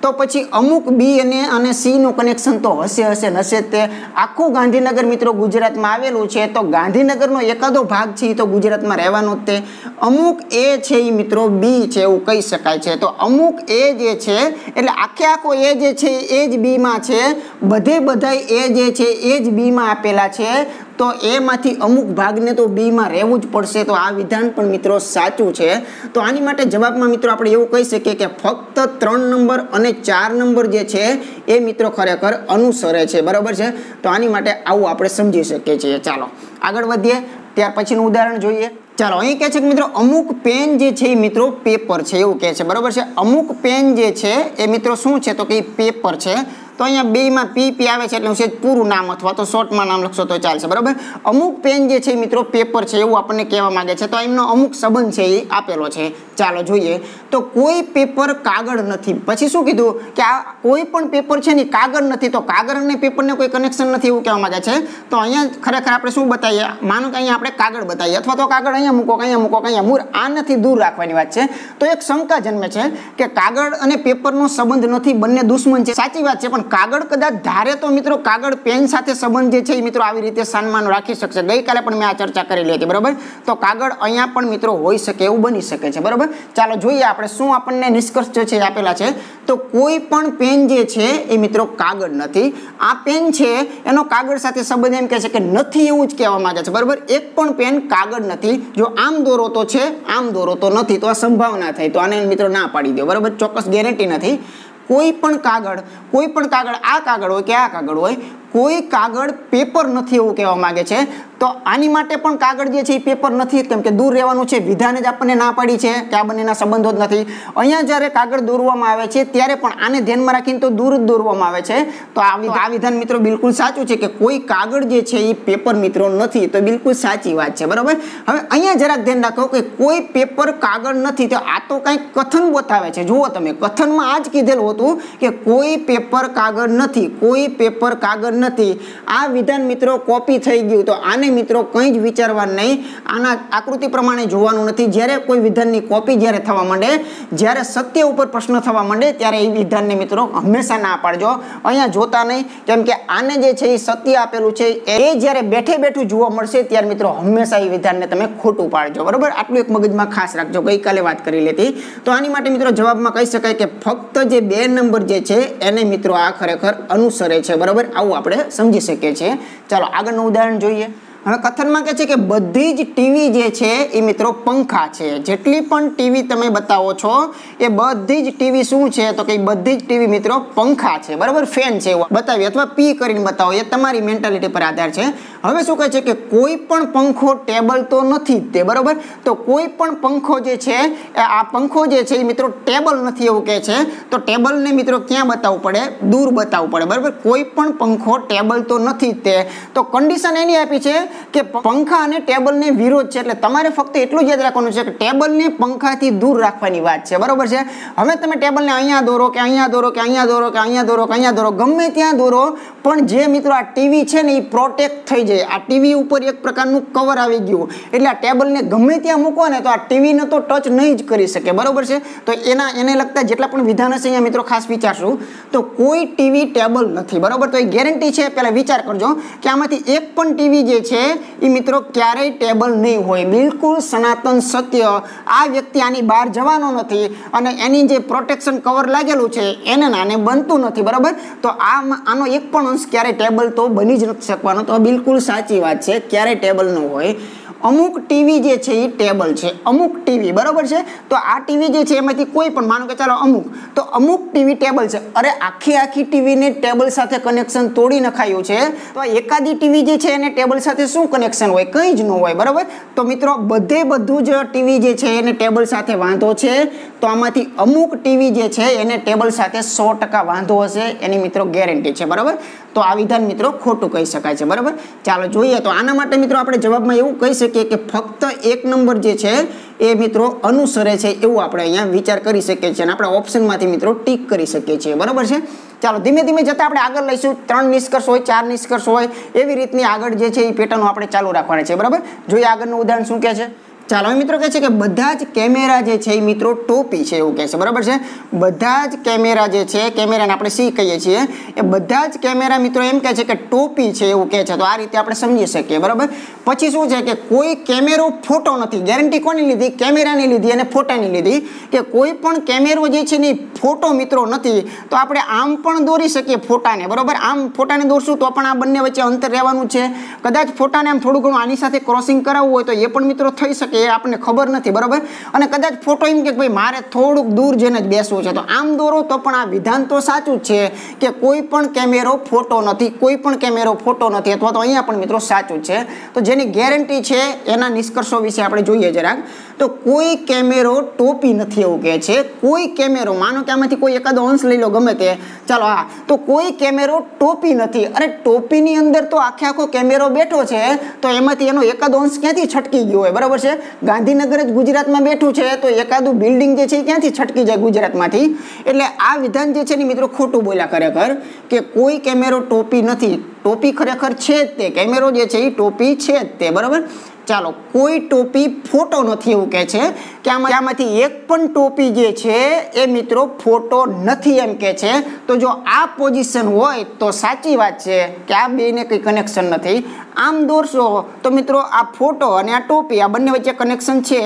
તો પછી અમુક બી અને અને સી નું કનેક્શન તો હશે હશે હશે તે આખું ગાંધીનગર મિત્રો ગુજરાતમાં આવેલું છે. તો ગાંધીનગરનો એકાદો ભાગ છે એ તો ગુજરાતમાં રહેવાનો તે. અમુક એ છે એ મિત્રો બી છે એવું કહી શકાય છે. તો અમુક એ જે છે, એટલે આખે આખો એ જે છે એ જ બીમાં છે. બધે બધા એ જે છે એ જ બીમાં આપેલા છે. તો એમાંથી અમુક ભાગને તો બીમાં રહેવું જ પડશે. તો આ વિધાન પણ મિત્રો સાચું છે. તો આની માટે જવાબમાં મિત્રો આપણે એવું કહી શકીએ કે ફક્ત ત્રણ નંબર અને ચાર નંબર જે છે એ મિત્રો ખરેખર અનુસરે છે. બરાબર છે? તો આની માટે આવું આપણે સમજી શકીએ છીએ. ચાલો, આગળ વધીએ. ત્યાર પછીનું ઉદાહરણ જોઈએ. ચાલો, અહીં કહે છે કે મિત્રો, અમુક પેન જે છે એ મિત્રો પેપર છે એવું કહે છે. બરાબર છે? અમુક પેન જે છે એ મિત્રો શું છે? તો કે પેપર છે. તો અહીંયા બેમાં પી પી આવે છે એટલે હું સેજ પૂરું નામ અથવા તો શોર્ટમાં નામ લખશો તો ચાલશે, બરાબર? અમુક પેન જે છે મિત્રો પેપર છે એવું આપણને કહેવા માંગે છે. તો એમનો અમુક સંબંધ છે એ આપેલો છે. ચાલો જોઈએ. તો કોઈ પેપર કાગળ નથી. પછી શું કીધું? કે આ કોઈ પણ પેપર છે ને કાગળ નથી. તો કાગળ અને પેપરને કોઈ કનેક્શન નથી એવું કહેવા માંગે છે. તો અહીંયા ખરેખર આપણે શું બતાવીએ? માનો કે અહીંયા આપણે કાગળ બતાવીએ. અથવા તો કાગળ અહીંયા મૂકો અહીંયા મૂકો, અહીંયા મૂર. આ દૂર રાખવાની વાત છે. તો એક શંકા જન્મે છે કે કાગળ અને પેપરનો સંબંધ નથી. બંને દુશ્મન છે. સાચી વાત છે, પણ કાગળ કદાચ ધારે તો મિત્રો કાગળ પેન સાથે સંબંધ જે છે એ મિત્રો આવી રીતે સન્માન રાખી શકશે. ગઈકાલે પણ મેં આ ચર્ચા કરેલી હતી બરાબર? તો કાગળ અહીંયા પણ મિત્રો હોઈ શકે એવું બની શકે છે, બરાબર? ચાલો જોઈએ આપણે શું આપણને નિષ્કર્ષ જે છે આપેલા છે. તો કોઈ પણ પેન જે છે એ મિત્રો કાગળ નથી. આ પેન છે, એનો કાગળ સાથે સંબંધ એમ કહે છે કે નથી એવું જ કહેવા માંગે છે. બરાબર? એક પણ પેન કાગળ નથી. જો આમ દોરો તો છે, આમ દોરો તો નથી. તો આ સંભાવના થાય. તો આને મિત્રો ના પાડી દો. બરાબર? ચોક્કસ ગેરંટી નથી. કોઈ પણ કાગળ, કોઈ પણ કાગળ, આ કાગળ હોય કે આ કાગળ હોય કોઈ કાગળ પેપર નથી એવું કહેવા માગે છે. તો આની માટે પણ કાગળ જે છે એ પેપર નથી, કેમ કે દૂર રહેવાનું છે, વિધાન જ આપણને ના પાડી છે કે આ બંનેના સંબંધો જ નથી. અહીંયા જ્યારે કાગળ દોરવામાં આવે છે, ત્યારે પણ આને ધ્યાનમાં રાખીને તો દૂર જ દોરવામાં આવે છે. તો આ વિધાન મિત્રો બિલકુલ સાચું છે કે કોઈ કાગળ જે છે એ પેપર મિત્રો નથી, તો બિલકુલ સાચી વાત છે, બરાબર? હવે અહીંયા જરાક ધ્યાન રાખો કે કોઈ પેપર કાગળ નથી, તો આ તો કંઈક કથન બતાવે છે. જુઓ તમે, કથનમાં આ જ કીધેલું હતું કે કોઈ પેપર કાગળ નથી, કોઈ પેપર કાગળ નથી. આ વિધાન મિત્રો કોપી થઈ ગયું તો આને મિત્રો કંઈ જ વિચારવા નહીં. આના આકૃતિ પ્રમાણે જોવાનું નથી. જ્યારે કોઈ વિધાનની કોપી જ્યારે થવા માંડે, જ્યારે સત્ય ઉપર પ્રશ્ન થવા માંડે, ત્યારે એ વિધાનને મિત્રો હંમેશા ના પાડજો. અહીંયા જોતા નહીં. કેમ કે આને જે છે એ સત્ય આપેલું છે, એ જ્યારે બેઠે બેઠું જોવા મળશે, ત્યારે મિત્રો હંમેશા એ વિધાનને તમે ખોટું પાડજો. બરોબર? આટલું એક મગજમાં ખાસ રાખજો. ગઈકાલે વાત કરી લેતી. તો આની માટે મિત્રો જવાબમાં કહી શકાય કે ફક્ત જે બે નંબર જે છે, એને મિત્રો આ ખરેખર અનુસરે છે. બરાબર? આવું આપણે સમજી શકીએ છીએ. ચાલો આગળનું ઉદાહરણ જોઈએ. હવે કથનમાં કહે છે કે બધી જ ટીવી જે છે એ મિત્રો પંખા છે. જેટલી પણ ટીવી તમે બતાવો છો, એ બધી જ ટીવી શું છે? તો કે બધી જ ટીવી મિત્રો પંખા છે. બરાબર? ફેન છે. એવું બતાવી અથવા પી કરીને બતાવો. એ તમારી મેન્ટાલિટી પર આધાર છે. હવે શું કહે છે કે કોઈ પણ પંખો ટેબલ તો નથી જ તે, બરાબર? તો કોઈ પણ પંખો જે છે આ પંખો જે છે એ મિત્રો ટેબલ નથી એવું કહે છે. તો ટેબલને મિત્રો ક્યાં બતાવવું પડે? દૂર બતાવવું પડે. બરાબર? કોઈ પણ પંખો ટેબલ તો નથી તે. તો કન્ડિશન એની આપી છે કે પંખા અને ટેબલને વિરોધ છે એટલે તમારે ફક્ત એટલું જ યાદ રાખવાનું છે કે ટેબલને પંખાથી દૂર રાખવાની વાત છે. બરોબર છે? હવે તમે ટેબલને અહીંયા દોરો કે અહીંયા દોરો કે અહીંયા દોરો કે અહીંયા દોરો કે અહીંયા દોરો, ગમે ત્યાં દોરો, પણ જે મિત્રો આ ટીવી છે ને એ પ્રોટેક્ટ થઈ જાય. આ ટીવી ઉપર એક પ્રકારનું કવર આવી ગયું. એટલે આ ટેબલને ગમે ત્યાં મૂકો ને તો આ ટીવીને તો ટચ નહીં જ કરી શકે. બરોબર છે? તો એના, એને લગતા જેટલા પણ વિધાન હશે અહીંયા મિત્રો ખાસ વિચારશું, તો કોઈ ટીવી ટેબલ નથી. બરોબર? તો એ ગેરંટી છે. પહેલા વિચાર કરજો કે આમાંથી એક પણ ટીવી જે છે એ મિત્રો ક્યારેય ટેબલ નહીં હોય. બિલકુલ સનાતન સત્ય. આ વ્યક્તિ આની બહાર જવાનો નથી અને એની જે પ્રોટેક્શન કવર લાગેલું છે, એને નાને બનતું નથી, બરાબર? તો આ આનો એક પણ અંશ ક્યારેય ટેબલ તો બની જ નથી શકવાનો. તો બિલકુલ સાચી વાત છે. ક્યારેય ટેબલ ન હોય. અમુક ટીવી જે છે એ ટેબલ છે. અમુક ટીવી બરાબર છે? તો આ ટીવી જે છે એમાંથી કોઈ પણ, માનો કે ચાલો અમુક, તો અમુક ટીવી ટેબલ છે. અરે આખી આખી ટીવીને ટેબલ સાથે કનેક્શન તોડી નખાયું છે. તો એકાદી ટીવી જે છે એને ટેબલ સાથે શું કનેક્શન હોય? કંઈ જ ન હોય, બરાબર? તો મિત્રો, બધે બધું જ ટીવી જે છે એને ટેબલ સાથે વાંધો છે. તો આમાંથી અમુક ટીવી જે છે એને ટેબલ સાથે સો ટકા વાંધો હશે, એની મિત્રો ગેરંટી છે, બરાબર? તો આ વિધાન મિત્રો ખોટું કહી શકાય છે, બરાબર? ચાલો જોઈએ. તો આના માટે મિત્રો આપણે જવાબમાં એવું કહી શકીએ કે ફક્ત એક નંબર જે છે એ મિત્રો અનુસરે છે એવું આપણે અહીંયા વિચાર કરી શકીએ છીએ અને આપણે ઓપ્શનમાંથી મિત્રો ટીક કરી શકીએ છીએ. બરાબર છે? ચાલો, ધીમે ધીમે જતાં આપણે આગળ લઈશું. ત્રણ નિષ્કર્ષ હોય, ચાર નિષ્કર્ષ હોય, એવી રીતની આગળ જે છે એ પેટર્નો આપણે ચાલુ રાખવાના છે. બરાબર? જોઈએ આગળનું ઉદાહરણ શું કહે છે? ચાલો મિત્રો કહે છે કે બધા જ કેમેરા જે છે એ મિત્રો ટોપી છે એવું કહે છે. બરાબર છે? બધા જ કેમેરા જે છે, કેમેરાને આપણે સી કહીએ છીએ. એ બધા જ કેમેરા મિત્રો એમ કહે છે કે ટોપી છે એવું કહે છે. તો આ રીતે આપણે સમજી શકીએ, બરાબર? પછી શું છે કે કોઈ કેમેરો ફોટો નથી. ગેરંટી કોની લીધી? કેમેરાની લીધી અને ફોટાની લીધી. કે કોઈ પણ કેમેરો જે છે ને ફોટો મિત્રો નથી, તો આપણે આમ પણ દોરી શકીએ ફોટાને, બરાબર? આમ ફોટાને દોરશું તો પણ આ બંને વચ્ચે અંતર રહેવાનું છે. કદાચ ફોટાને આમ થોડું ઘણું આની સાથે ક્રોસિંગ કરાવવું હોય તો એ પણ મિત્રો થઈ શકે એ આપણને ખબર નથી, બરાબર? અને કદાચ ફોટો એમ કે ભાઈ, મારે થોડુંક દૂર જઈને જ બેસવું છે. તો આમ દોરો તો પણ આ વિધાન તો સાચું જ છે કે કોઈ પણ કેમેરો ફોટો નથી, કોઈ પણ કેમેરો ફોટો નથી, અથવા તો અહીંયા પણ મિત્રો સાચું છે. તો જેની ગેરંટી છે એના નિષ્કર્ષો વિશે આપણે જોઈએ જરાક. તો કોઈ કેમેરો ટોપી નથી એવું કહે છે. કોઈ કેમેરો, માનો કે આમાંથી કોઈ એકાદો અંશ લઈ લો ગમે તે. ચાલો હા તો કોઈ કેમેરો ટોપી નથી. અરે ટોપીની અંદર તો આખે આખો કેમેરો બેઠો છે, તો એમાંથી એનો એકાદો અંશ ક્યાંથી છટકી ગયો હોય? બરાબર છે? ગાંધીનગર જ ગુજરાતમાં બેઠું છે, તો એકાદું બિલ્ડિંગ જે છે એ ક્યાંથી છટકી જાય ગુજરાતમાંથી? એટલે આ વિધાન જે છે ને મિત્રો ખોટું બોલ્યા ખરેખર કે કોઈ કેમેરો ટોપી નથી. ટોપી ખરેખર છે જ તે. કેમેરો જે છે એ ટોપી છે જ તે, બરાબર? ચાલો, કોઈ ટોપી ફોટો નથી એવું કહે છે. કે આમાં આમાંથી એક પણ ટોપી જે છે, એ મિત્રો ફોટો નથી એમ કે છે. તો જો આ પોઝિશન હોય, તો સાચી વાત છે કે આ બેને કંઈ કનેક્શન નથી. આમ દોરશો તો મિત્રો આ ફોટો અને આ ટોપી, આ બંને વચ્ચે કનેક્શન છે.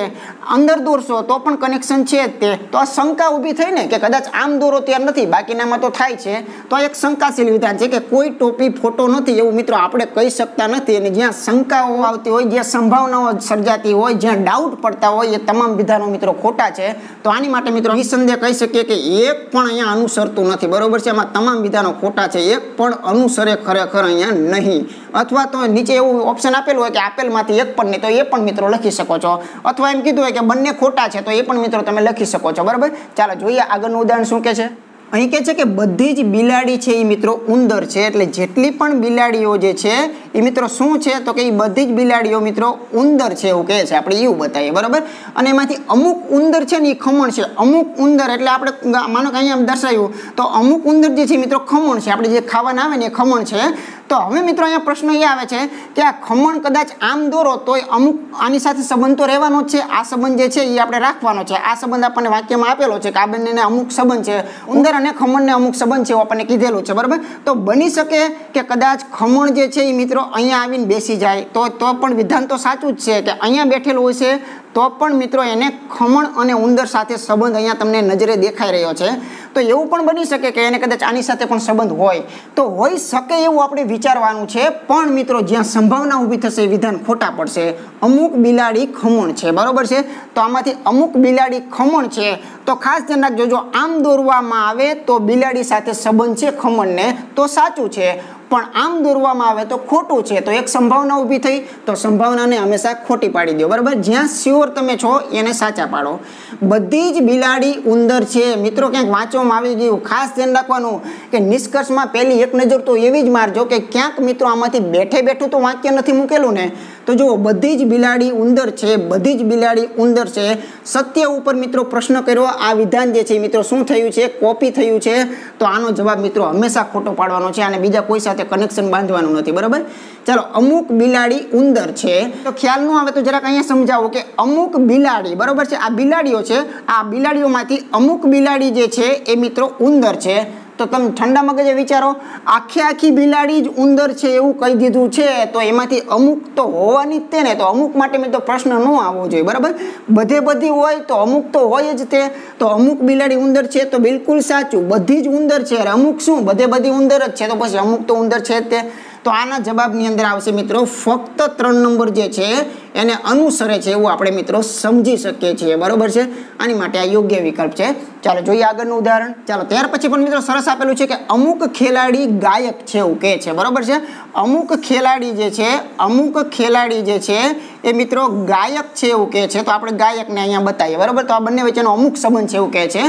અંદર દોરશો તો પણ કનેક્શન છે તે. તો આ શંકા ઊભી થઈ ને કે કદાચ આમ દોરો ત્યારે નથી, બાકીનામાં તો થાય છે. તો આ એક શંકાશીલ વિધાન છે કે કોઈ ટોપી ફોટો નથી એવું મિત્રો આપણે કહી શકતા નથી અને જ્યાં શંકાઓ આવતી હોય, જ્યાં સંભાવનાઓ સર્જાતી હોય, જ્યાં ડાઉટ પડતા હોય, એ તમામ વિધાનો મિત્રો ખોટા છે. તો આની માટે મિત્રો નિસંદેહ કહી શકીએ કે એક પણ અહીંયા અનુસરતું નથી. બરોબર છે? એમાં તમામ વિધાનો ખોટા છે. એક પણ અનુસરે ખરેખર અહીંયા નહીં. અથવા તો નીચે એવું ઓપ્શન આપેલું હોય કે આપેલમાંથી એક પણ નહીં, તો એ પણ મિત્રો લખી શકો છો. અથવા એમ કીધું હોય કે બંને ખોટા છે, તો એ પણ મિત્રો તમે લખી શકો છો. બરાબર? ચાલો, જોઈએ આગળનું ઉદાહરણ શું કે છે? અહીં કે છે કે બધી જ બિલાડી છે એ મિત્રો ઉંદર છે, એટલે જેટલી પણ બિલાડીઓ જે છે એ મિત્રો શું છે? તો કે એ બધી જ બિલાડીઓ મિત્રો ઉંદર છે એવું કહે છે. આપણે એવું બતાવીએ, બરાબર? અને એમાંથી અમુક ઉંદર છે ને એ ખમણ છે. અમુક ઉંદર એટલે આપણે માનો કે અહીંયા દર્શાવ્યું, તો અમુક ઉંદર જે છે મિત્રો ખમણ છે. આપણે જે ખાવાના આવે ને એ ખમણ છે તો હવે મિત્રો અહીંયા પ્રશ્ન એ આવે છે કે આ ખમણ કદાચ આમ દોરો તો અમુક આની સાથે સંબંધ તો રહેવાનો જ છે. આ સંબંધ જે છે એ આપણે રાખવાનો છે. આ સંબંધ આપણને વાક્યમાં આપેલો છે કે આ બંનેને અમુક સંબંધ છે. ઉંદર અને ખમણને અમુક સંબંધ છે એવું આપણને કીધેલું છે. બરાબર? તો બની શકે કે કદાચ ખમણ જે છે એ મિત્રો અહીંયા આવીને બેસી જાય. તો તો પણ વિધાન તો સાચું જ છે કે અહીંયા બેઠેલું હોય છે તો પણ મિત્રો એને ખમણ અને ઉંદર સાથે સંબંધ અહીંયા તમને નજરે દેખાઈ રહ્યો છે. તો એવું પણ બની શકે કે એને કદાચ આની સાથે પણ સંબંધ હોય. તો હોઈ શકે એવું આપણે વિચારવાનું છે, પણ મિત્રો જ્યાં સંભાવના ઊભી થશે વિધાન ખોટા પડશે. અમુક બિલાડી ખમણ છે, બરાબર છે? તો આમાંથી અમુક બિલાડી ખમણ છે તો ખાસ ધ્યાન રાખજો, જો આમ દોરવામાં આવે તો બિલાડી સાથે સંબંધ છે ખમણને, તો સાચું છે. પણ આમ દોરવામાં આવે તો ખોટું છે. તો એક સંભાવના ઊભી થઈ તો સંભાવનાને હંમેશા ખોટી પાડી દો. બરાબર? જ્યાં શ્યોર તમે છો, એને સાચા પાડો. બધી જ બિલાડી ઉંદર છે. મિત્રો, ક્યાંક વાંચવામાં આવી ગયું. ખાસ ધ્યાન રાખવાનું કે નિષ્કર્ષમાં પહેલી એક નજર તો એવી જ મારજો કે ક્યાંક મિત્રો આમાંથી બેઠે બેઠું તો વાક્ય નથી મૂકેલું ને. તો જુઓ, બધી જ બિલાડી ઉંદર છે, બધી જ બિલાડી ઉંદર છે. સત્ય ઉપર મિત્રો પ્રશ્ન કર્યો, આ વિધાન જે છે મિત્રો શું થયું છે? કોપી થયું છે? તો આનો જવાબ મિત્રો હંમેશા ખોટો પાડવાનો છે અને બીજા કોઈ સાથે કનેક્શન બાંધવાનું નથી, બરાબર? ચાલો, અમુક બિલાડી ઉંદર છે. તો ખ્યાલ ન આવે તો જરાક અહીંયા સમજાવો કે અમુક બિલાડી, બરાબર છે? આ બિલાડીઓ છે, આ બિલાડીઓમાંથી અમુક બિલાડી જે છે એ મિત્રો ઉંદર છે. તો તમે ઠંડા મગજે વિચારો, આખી આખી બિલાડી જ ઉંદર છે એવું કહી દીધું છે, તો એમાંથી અમુક તો હોવાની જ તે ને તો અમુક માટે મેં તો પ્રશ્ન ન આવવો જોઈએ, બરાબર? બધે બધી હોય તો અમુક તો હોય જ તે, તો અમુક બિલાડી ઉંદર છે તો બિલકુલ સાચું, બધી જ ઉંદર છે અમુક શું? બધે બધી ઉંદર જ છે, તો પછી અમુક તો ઉંદર છે તે. તો આના જવાબની અંદર આવશે મિત્રો, ફક્ત ત્રણ નંબર જે છે એને અનુસરે છે એવું આપણે મિત્રો સમજી શકીએ છીએ. બરોબર છે? આની માટે આ યોગ્ય વિકલ્પ છે. ચાલો જોઈએ આગળનું ઉદાહરણ. ચાલો, ત્યાર પછી પણ મિત્રો સરસ આપેલું છે કે અમુક ખેલાડી ગાયક છે એવું કહે છે. બરોબર છે? અમુક ખેલાડી જે છે, અમુક ખેલાડી જે છે એ મિત્રો ગાયક છે એવું કહે છે, તો આપણે ગાયકને અહીંયા બતાવીએ. બરાબર? તો આ બંને વચ્ચેનો અમુક સંબંધ છે એવું કહે છે.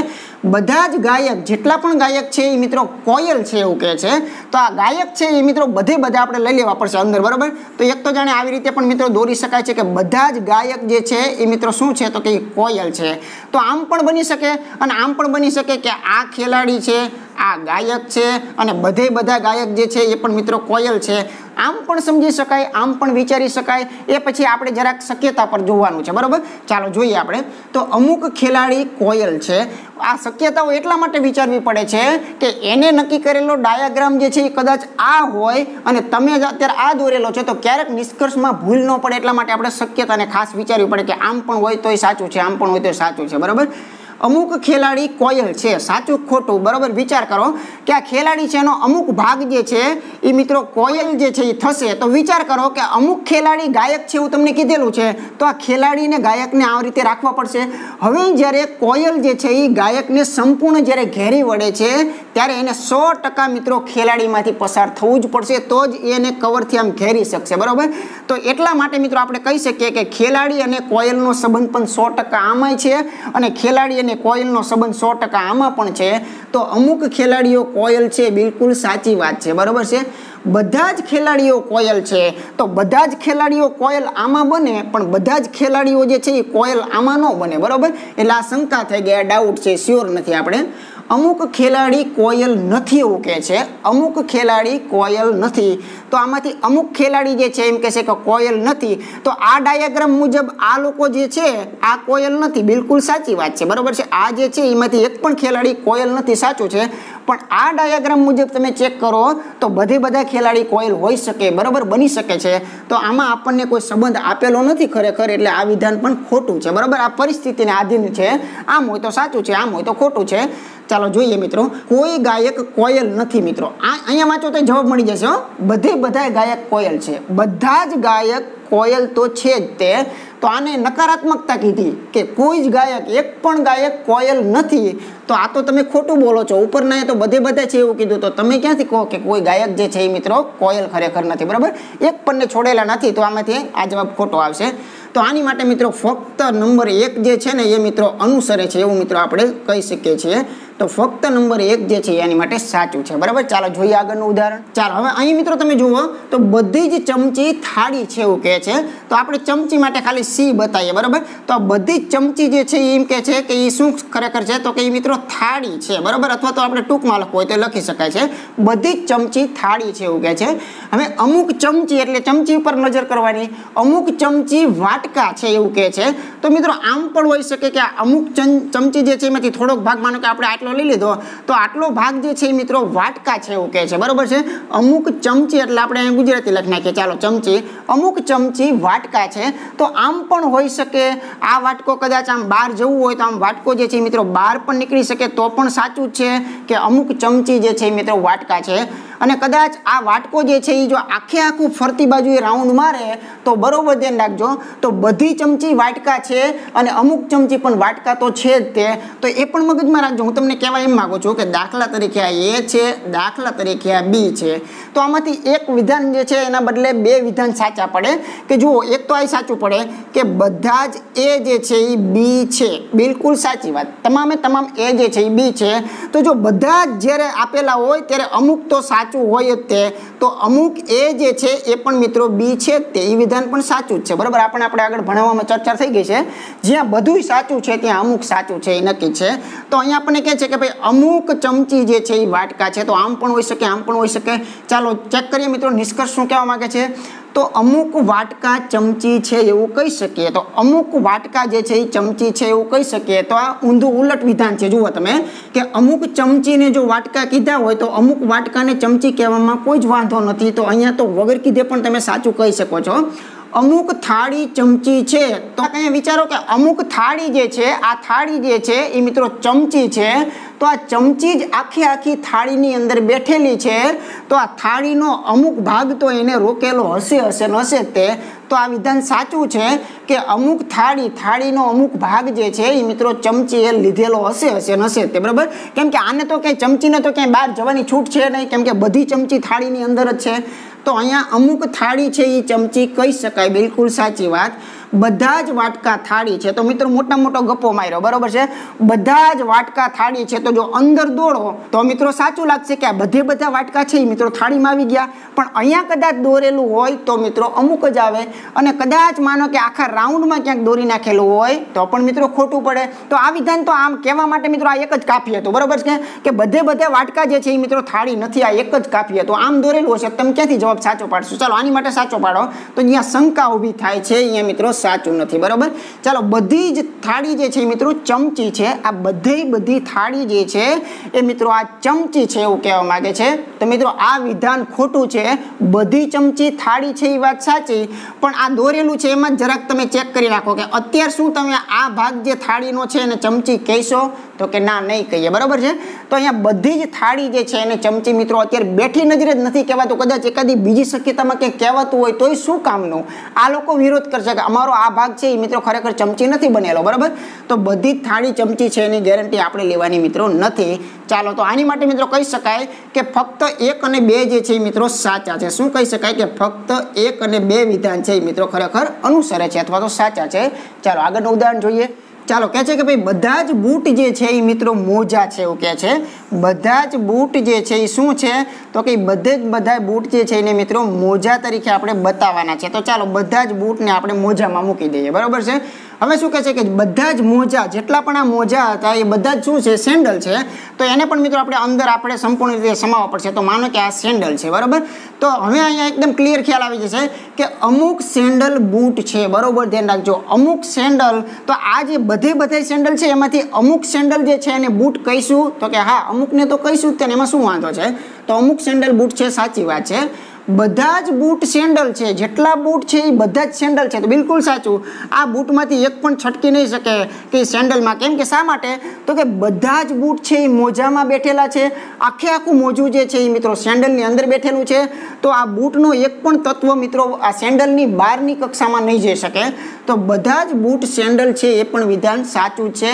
બધા જ ગાયક, જેટલા પણ ગાયક છે એ મિત્રો કોયલ છે એવું કહે છે. તો આ ગાયક છે એ મિત્રો બધે બધા આપણે લઈ લેવા પડશે અંદર, બરાબર? તો એક તો જાણે આવી રીતે પણ મિત્રો દોરી શકાય છે કે બધા જ ગાયક જે છે એ મિત્રો શું છે? તો કે કોયલ છે. તો આમ પણ બની શકે અને આમ પણ બની શકે કે આ ખેલાડી છે, આ ગાયક છે અને બધે બધા ગાયક જે છે એ પણ મિત્રો કોયલ છે. આમ પણ સમજી શકાય, આમ પણ વિચારી શકાય. એ પછી આપણે જરાક શક્યતા પર જોવાનું છે, બરાબર? ચાલો જોઈએ આપણે. તો અમુક ખેલાડી કોયલ છે. આ શક્યતાઓ એટલા માટે વિચારવી પડે છે કે એને નક્કી કરેલો ડાયાગ્રામ જે છે એ કદાચ આ હોય અને તમે જ અત્યારે આ દોરેલો છે, તો ક્યારેક નિષ્કર્ષમાં ભૂલ ન પડે એટલા માટે આપણે શક્યતાને ખાસ વિચારવી પડે કે આમ પણ હોય તોય સાચું છે, આમ પણ હોય તો સાચું છે, બરાબર? અમુક ખેલાડી કોયલ છે. સાચું ખોટું, બરાબર? વિચાર કરો. કે આ ખેલાડી છે એનો અમુક ભાગ જે છે એ મિત્રો કોયલ જે છે એ થશે. તો વિચાર કરો કે અમુક ખેલાડી ગાયક છે એવું તમને કીધેલું છે, તો આ ખેલાડીને ગાયકને આ રીતે રાખવા પડશે. હવે જ્યારે કોયલ જે છે એ ગાયકને સંપૂર્ણ જ્યારે ઘેરી વળે છે, ત્યારે એને સો ટકા મિત્રો ખેલાડીમાંથી પસાર થવું જ પડશે, તો જ એને કવરથી આમ ઘેરી શકશે. બરાબર? તો એટલા માટે મિત્રો આપણે કહી શકીએ કે ખેલાડી અને કોયલનો સંબંધ પણ સો ટકા આમાંય છે અને ખેલાડી અને કોયલનો સંબંધ સો ટકા આમાં પણ છે. તો અમુક ખેલાડીઓ કોયલ છે, બિલકુલ સાચી વાત છે. બરાબર છે? બધા જ ખેલાડીઓ કોયલ છે. તો બધા જ ખેલાડીઓ કોયલ આમાં બને, પણ બધા જ ખેલાડીઓ જે છે, એ કોયલ આમાં ન બને. બરોબર? એટલે આ શંકા થઈ ગયા ડાઉટ છે શ્યોર નથી આપણે. અમુક ખેલાડી કોયલ નથી એવું કહે છે. અમુક ખેલાડી કોયલ નથી. તો આમાંથી અમુક ખેલાડી જે છે એમ કહે છે કે કોયલ નથી. તો આ ડાયાગ્રામ મુજબ આ લોકો જે છે, આ કોયલ નથી. બિલકુલ સાચી વાત છે. બરાબર છે? આ જે છે, એમાંથી એક પણ ખેલાડી કોયલ નથી, સાચું છે. પણ આ ડાયાગ્રામ મુજબ તમે ચેક કરો, તો બધે બધા ખેલાડી કોયલ હોઈ શકે, બરાબર? બની શકે છે. તો આમાં આપણને કોઈ સંબંધ આપેલો નથી ખરેખર, એટલે આ વિધાન પણ ખોટું છે. બરાબર? આ પરિસ્થિતિને આધીન છે. આમ હોય તો સાચું છે, આમ હોય તો ખોટું છે. ચાલો જોઈએ મિત્રો. કોઈ ગાયક કોયલ નથી મિત્રો. આ અહીંયા વાંચો તો જવાબ મળી જશે બધે બધા ગાયક કોયલ છે. બધા જ ગાયક કોયલ તો છે જ તે. તો આને નકારાત્મકતા કીધી કે કોઈ જ ગાયક, એક પણ ગાયક કોયલ નથી. તો આ તો તમે ખોટું બોલો છો. ઉપરના તો બધે બધા છે એવું કીધું. તો તમે ક્યાંથી કહો કે કોઈ ગાયક જે છે એ મિત્રો કોયલ ખરેખર નથી, બરાબર? એક પણને છોડેલા નથી, તો આમાંથી આ જવાબ ખોટો આવશે. તો આની માટે મિત્રો ફક્ત નંબર એક જે છે ને એ મિત્રો અનુસરે છે એવું મિત્રો આપણે કહી શકીએ છીએ. તો ફક્ત નંબર એક જે છે એની માટે સાચું છે. બરાબર? ચાલો જોઈએ આગળનું ઉદાહરણ. ચાલો, હવે અહીં મિત્રો તમે જુઓ, તો બધી જ ચમચી થાળી છે એવું કહે છે. તો આપણે ચમચી માટે ખાલી સી બતાવીએ, બરાબર? તો આ બધી ચમચી જે છે એમ કહે છે કે એ શું ખરેખર છે? તો કે એ મિત્રો થાળી છે, બરાબર? અથવા તો આપણે ટૂંકમાં લખવું હોય તો લખી શકાય છે. બધી જ ચમચી થાળી છે એવું કહે છે. હવે અમુક ચમચી એટલે ચમચી ઉપર નજર કરવાની, અમુક ચમચી વાટકા છે એવું કહે છે. તો મિત્રો આમ પણ હોઈ શકે કે અમુક ચમચી જે છે એમાંથી થોડોક ભાગ, માનો કે આપણે આટલો લઈ લીધો. તો આટલો ભાગ જે છે એ મિત્રો વાટકા છે એવું કહે છે. બરાબર છે? અમુક ચમચી, એટલે આપણે ગુજરાતી લખી નાખીએ. ચાલો, ચમચી. અમુક ચમચી વાટકા છે. તો આમ પણ હોઈ શકે. આ વાટકો કદાચ આમ બહાર જવું હોય તો આમ વાટકો જે છે મિત્રો બહાર પણ નીકળી શકે. તો પણ સાચું છે કે અમુક ચમચી જે છે મિત્રો વાટકા છે. અને કદાચ આ વાટકો જે છે એ જો આખે આખું ફરતી બાજુ એ રાઉન્ડ મારે, તો બરોબર ધ્યાન રાખજો. તો બધી ચમચી વાટકા છે અને અમુક ચમચી પણ વાટકા તો છે જ તે. તો એ પણ મગજમાં રાખજો. હું તમને કહેવા એમ માગું છું કે દાખલા તરીકે આ એ છે, દાખલા તરીકે આ બી છે. તો આમાંથી એક વિધાન જે છે, એના બદલે બે વિધાન સાચા પડે. કે જુઓ, એક તો આ સાચું પડે કે બધા જ એ જે છે, એ બી છે. બિલકુલ સાચી વાત. તમામે તમામ એ જે છે, એ બી છે. તો જો બધા જ જ્યારે આપેલા હોય, ત્યારે અમુક તો સાચું હોય જ તે. તો અમુક એ જે છે, એ પણ મિત્રો બી છે, તે એ વિધાન પણ સાચું જ છે. બરાબર? આપણે આપણે આગળ ભણાવવામાં ચર્ચા થઈ ગઈ છે. જ્યાં બધું સાચું છે, ત્યાં અમુક સાચું છે, એ નક્કી છે. તો અહીંયા આપણને કહે છે કે ભાઈ અમુક ચમચી જે છે એ વાટકા છે, તો આમ પણ હોઈ શકે, આમ પણ હોઈ શકે. ચાલો ચેક કરીએ મિત્રો, નિષ્કર્ષ શું કહેવા માંગે છે? તો અમુક વાટકા ચમચી છે એવું કહી શકીએ. તો અમુક વાટકા જે છે એ ચમચી છે એવું કહી શકીએ. તો આ ઊંધું ઉલટ વિધાન છે. જુઓ તમે, કે અમુક ચમચીને જો વાટકા કીધા હોય, તો અમુક વાટકાને ચમચી કહેવામાં કોઈ જ વાંધો નથી. તો અહીંયા તો વગર કીધે પણ તમે સાચું કહી શકો છો. અમુક થાળી ચમચી છે. તો અહીંયા વિચારો કે અમુક થાળી જે છે, આ થાળી જે છે એ મિત્રો ચમચી છે. તો આ ચમચી જ આખી આખી થાળીની અંદર બેઠેલી છે. તો આ થાળીનો અમુક ભાગ તો એને રોકેલો હશે હશે, નશે તે. તો આ વિધાન સાચું છે કે અમુક થાળી, થાળીનો અમુક ભાગ જે છે એ મિત્રો ચમચી એ લીધેલો હશે હશે, નશે તે. બરાબર? કેમ કે આને તો ક્યાંય ચમચીને તો ક્યાંય બહાર જવાની છૂટ છે નહીં. કેમ કે બધી ચમચી થાળીની અંદર જ છે. તો અહીંયા અમુક થાળી છે એ ચમચી કહી શકાય. બિલકુલ સાચી વાત. બધા જ વાટકા થાળી છે. તો મિત્રો મોટા મોટો ગપ્પો માર્યો. બરોબર છે? બધા જ વાટકા થાળી છે. તો જો અંદર દોડો, તો મિત્રો સાચું લાગશે કે આ બધે બધા વાટકા છે એ મિત્રો થાળીમાં આવી ગયા. પણ અહીંયા કદાચ દોરેલું હોય તો મિત્રો અમુક જ આવે. અને કદાચ માનો કે આખા રાઉન્ડમાં ક્યાંક દોરી નાખેલું હોય, તો પણ મિત્રો ખોટું પડે. તો આ વિધાન તો આમ કહેવા માટે મિત્રો આ એક જ કાફી હતું. બરોબર છે? કે બધે બધે વાટકા જે છે એ મિત્રો થાળી નથી, આ એક જ કાપી હતું. આમ દોરેલું હશે તમે ક્યાંથી જવાબ સાચો પાડશો? ચાલો, આની માટે સાચો પાડો. તો અહીંયા શંકા ઊભી થાય છે. અહીંયા મિત્રો સાચું નથી, બરાબર? ચાલો, બધી જ થાળી જે છે મિત્રો ચમચી છે. આ બધી બધી થાળી જે છે એ મિત્રો આ ચમચી છે એવું કહેવા માંગે છે. તો મિત્રો, આ વિધાન ખોટું છે. બધી ચમચી થાળી છે એ વાત સાચી, પણ આ દોરેલું છે એમાં જરાક તમે ચેક કરી રાખો કે અત્યાર શું તમે આ ભાગ જે થાળીનો છે એને ચમચી કહેશો? તો કે ના, નહીં કહીએ, બરાબર છે? તો અહીંયા બધી જ થાળી જે છે એને ચમચી મિત્રો અત્યારે બેઠી નજરે જ નથી કહેવાતું. કદાચ એકાદી બીજી શક્યતામાં ક્યાંક કહેવાતું હોય તોય શું કામનું? આ લોકો વિરોધ કરશે કે અમારો આ ભાગ છે એ મિત્રો ખરેખર ચમચી નથી બનેલો, બરાબર? તો બધી જ થાળી ચમચી છે એની ગેરંટી આપણે લેવાની મિત્રો નથી. ચાલો, તો આની માટે મિત્રો કહી શકાય કે ફક્ત એક અને બે જે છે એ મિત્રો સાચા છે. શું કહી શકાય કે ફક્ત એક અને બે વિધાન છે એ મિત્રો ખરેખર અનુસરે છે અથવા તો સાચા છે? ચાલો, આગળનું ઉદાહરણ જોઈએ. ચાલો કહે છે કે ભાઈ બધા જ બૂટ જે છે એ મિત્રો મોજા છે એવું કહે છે. બધા જ બૂટ જે છે એ શું છે? તો કે બધે જ બધા બૂટ જે છે એને મિત્રો મોજા તરીકે આપણે બતાવવાના છે. તો ચાલો બધા જ બૂટને આપણે મોજામાં મૂકી દઈએ. બરાબર છે? હવે શું કહે છે કે બધા જ મોજા, જેટલા પણ આ મોજા હતા, એ બધા જ શું છે? સેન્ડલ છે. તો એને પણ મિત્રો આપણે અંદર આપણે સંપૂર્ણ રીતે સમાવવા પડશે. તો માનો કે આ સેન્ડલ છે, બરાબર? તો હવે અહીંયા એકદમ ક્લિયર ખ્યાલ આવી જશે કે અમુક સેન્ડલ બૂટ છે, બરોબર? ધ્યાન રાખજો. અમુક સેન્ડલ, તો આ જે બધે બધે સેન્ડલ છે, એમાંથી અમુક સેન્ડલ જે છે એને બૂટ કહીશું. તો કે હા, અમુકને તો કહીશું જ તેને, એમાં શું વાંધો છે? તો અમુક સેન્ડલ બૂટ છે, સાચી વાત છે. બધા જ બૂટ સેન્ડલ છે. જેટલા બૂટ છે એ બધા જ સેન્ડલ છે. તો બિલકુલ સાચું. આ બૂટમાંથી એક પણ છટકી નહીં શકે કે સેન્ડલમાં. કેમ કે શા માટે? તો કે બધા જ બૂટ છે એ મોજામાં બેઠેલા છે. આખે આખું મોજું જે છે એ મિત્રો સેન્ડલની અંદર બેઠેલું છે. તો આ બૂટનો એક પણ તત્વ મિત્રો આ સેન્ડલની બહારની કક્ષામાં નહીં જઈ શકે. તો બધા જ બૂટ સેન્ડલ છે એ પણ વિધાન સાચું છે.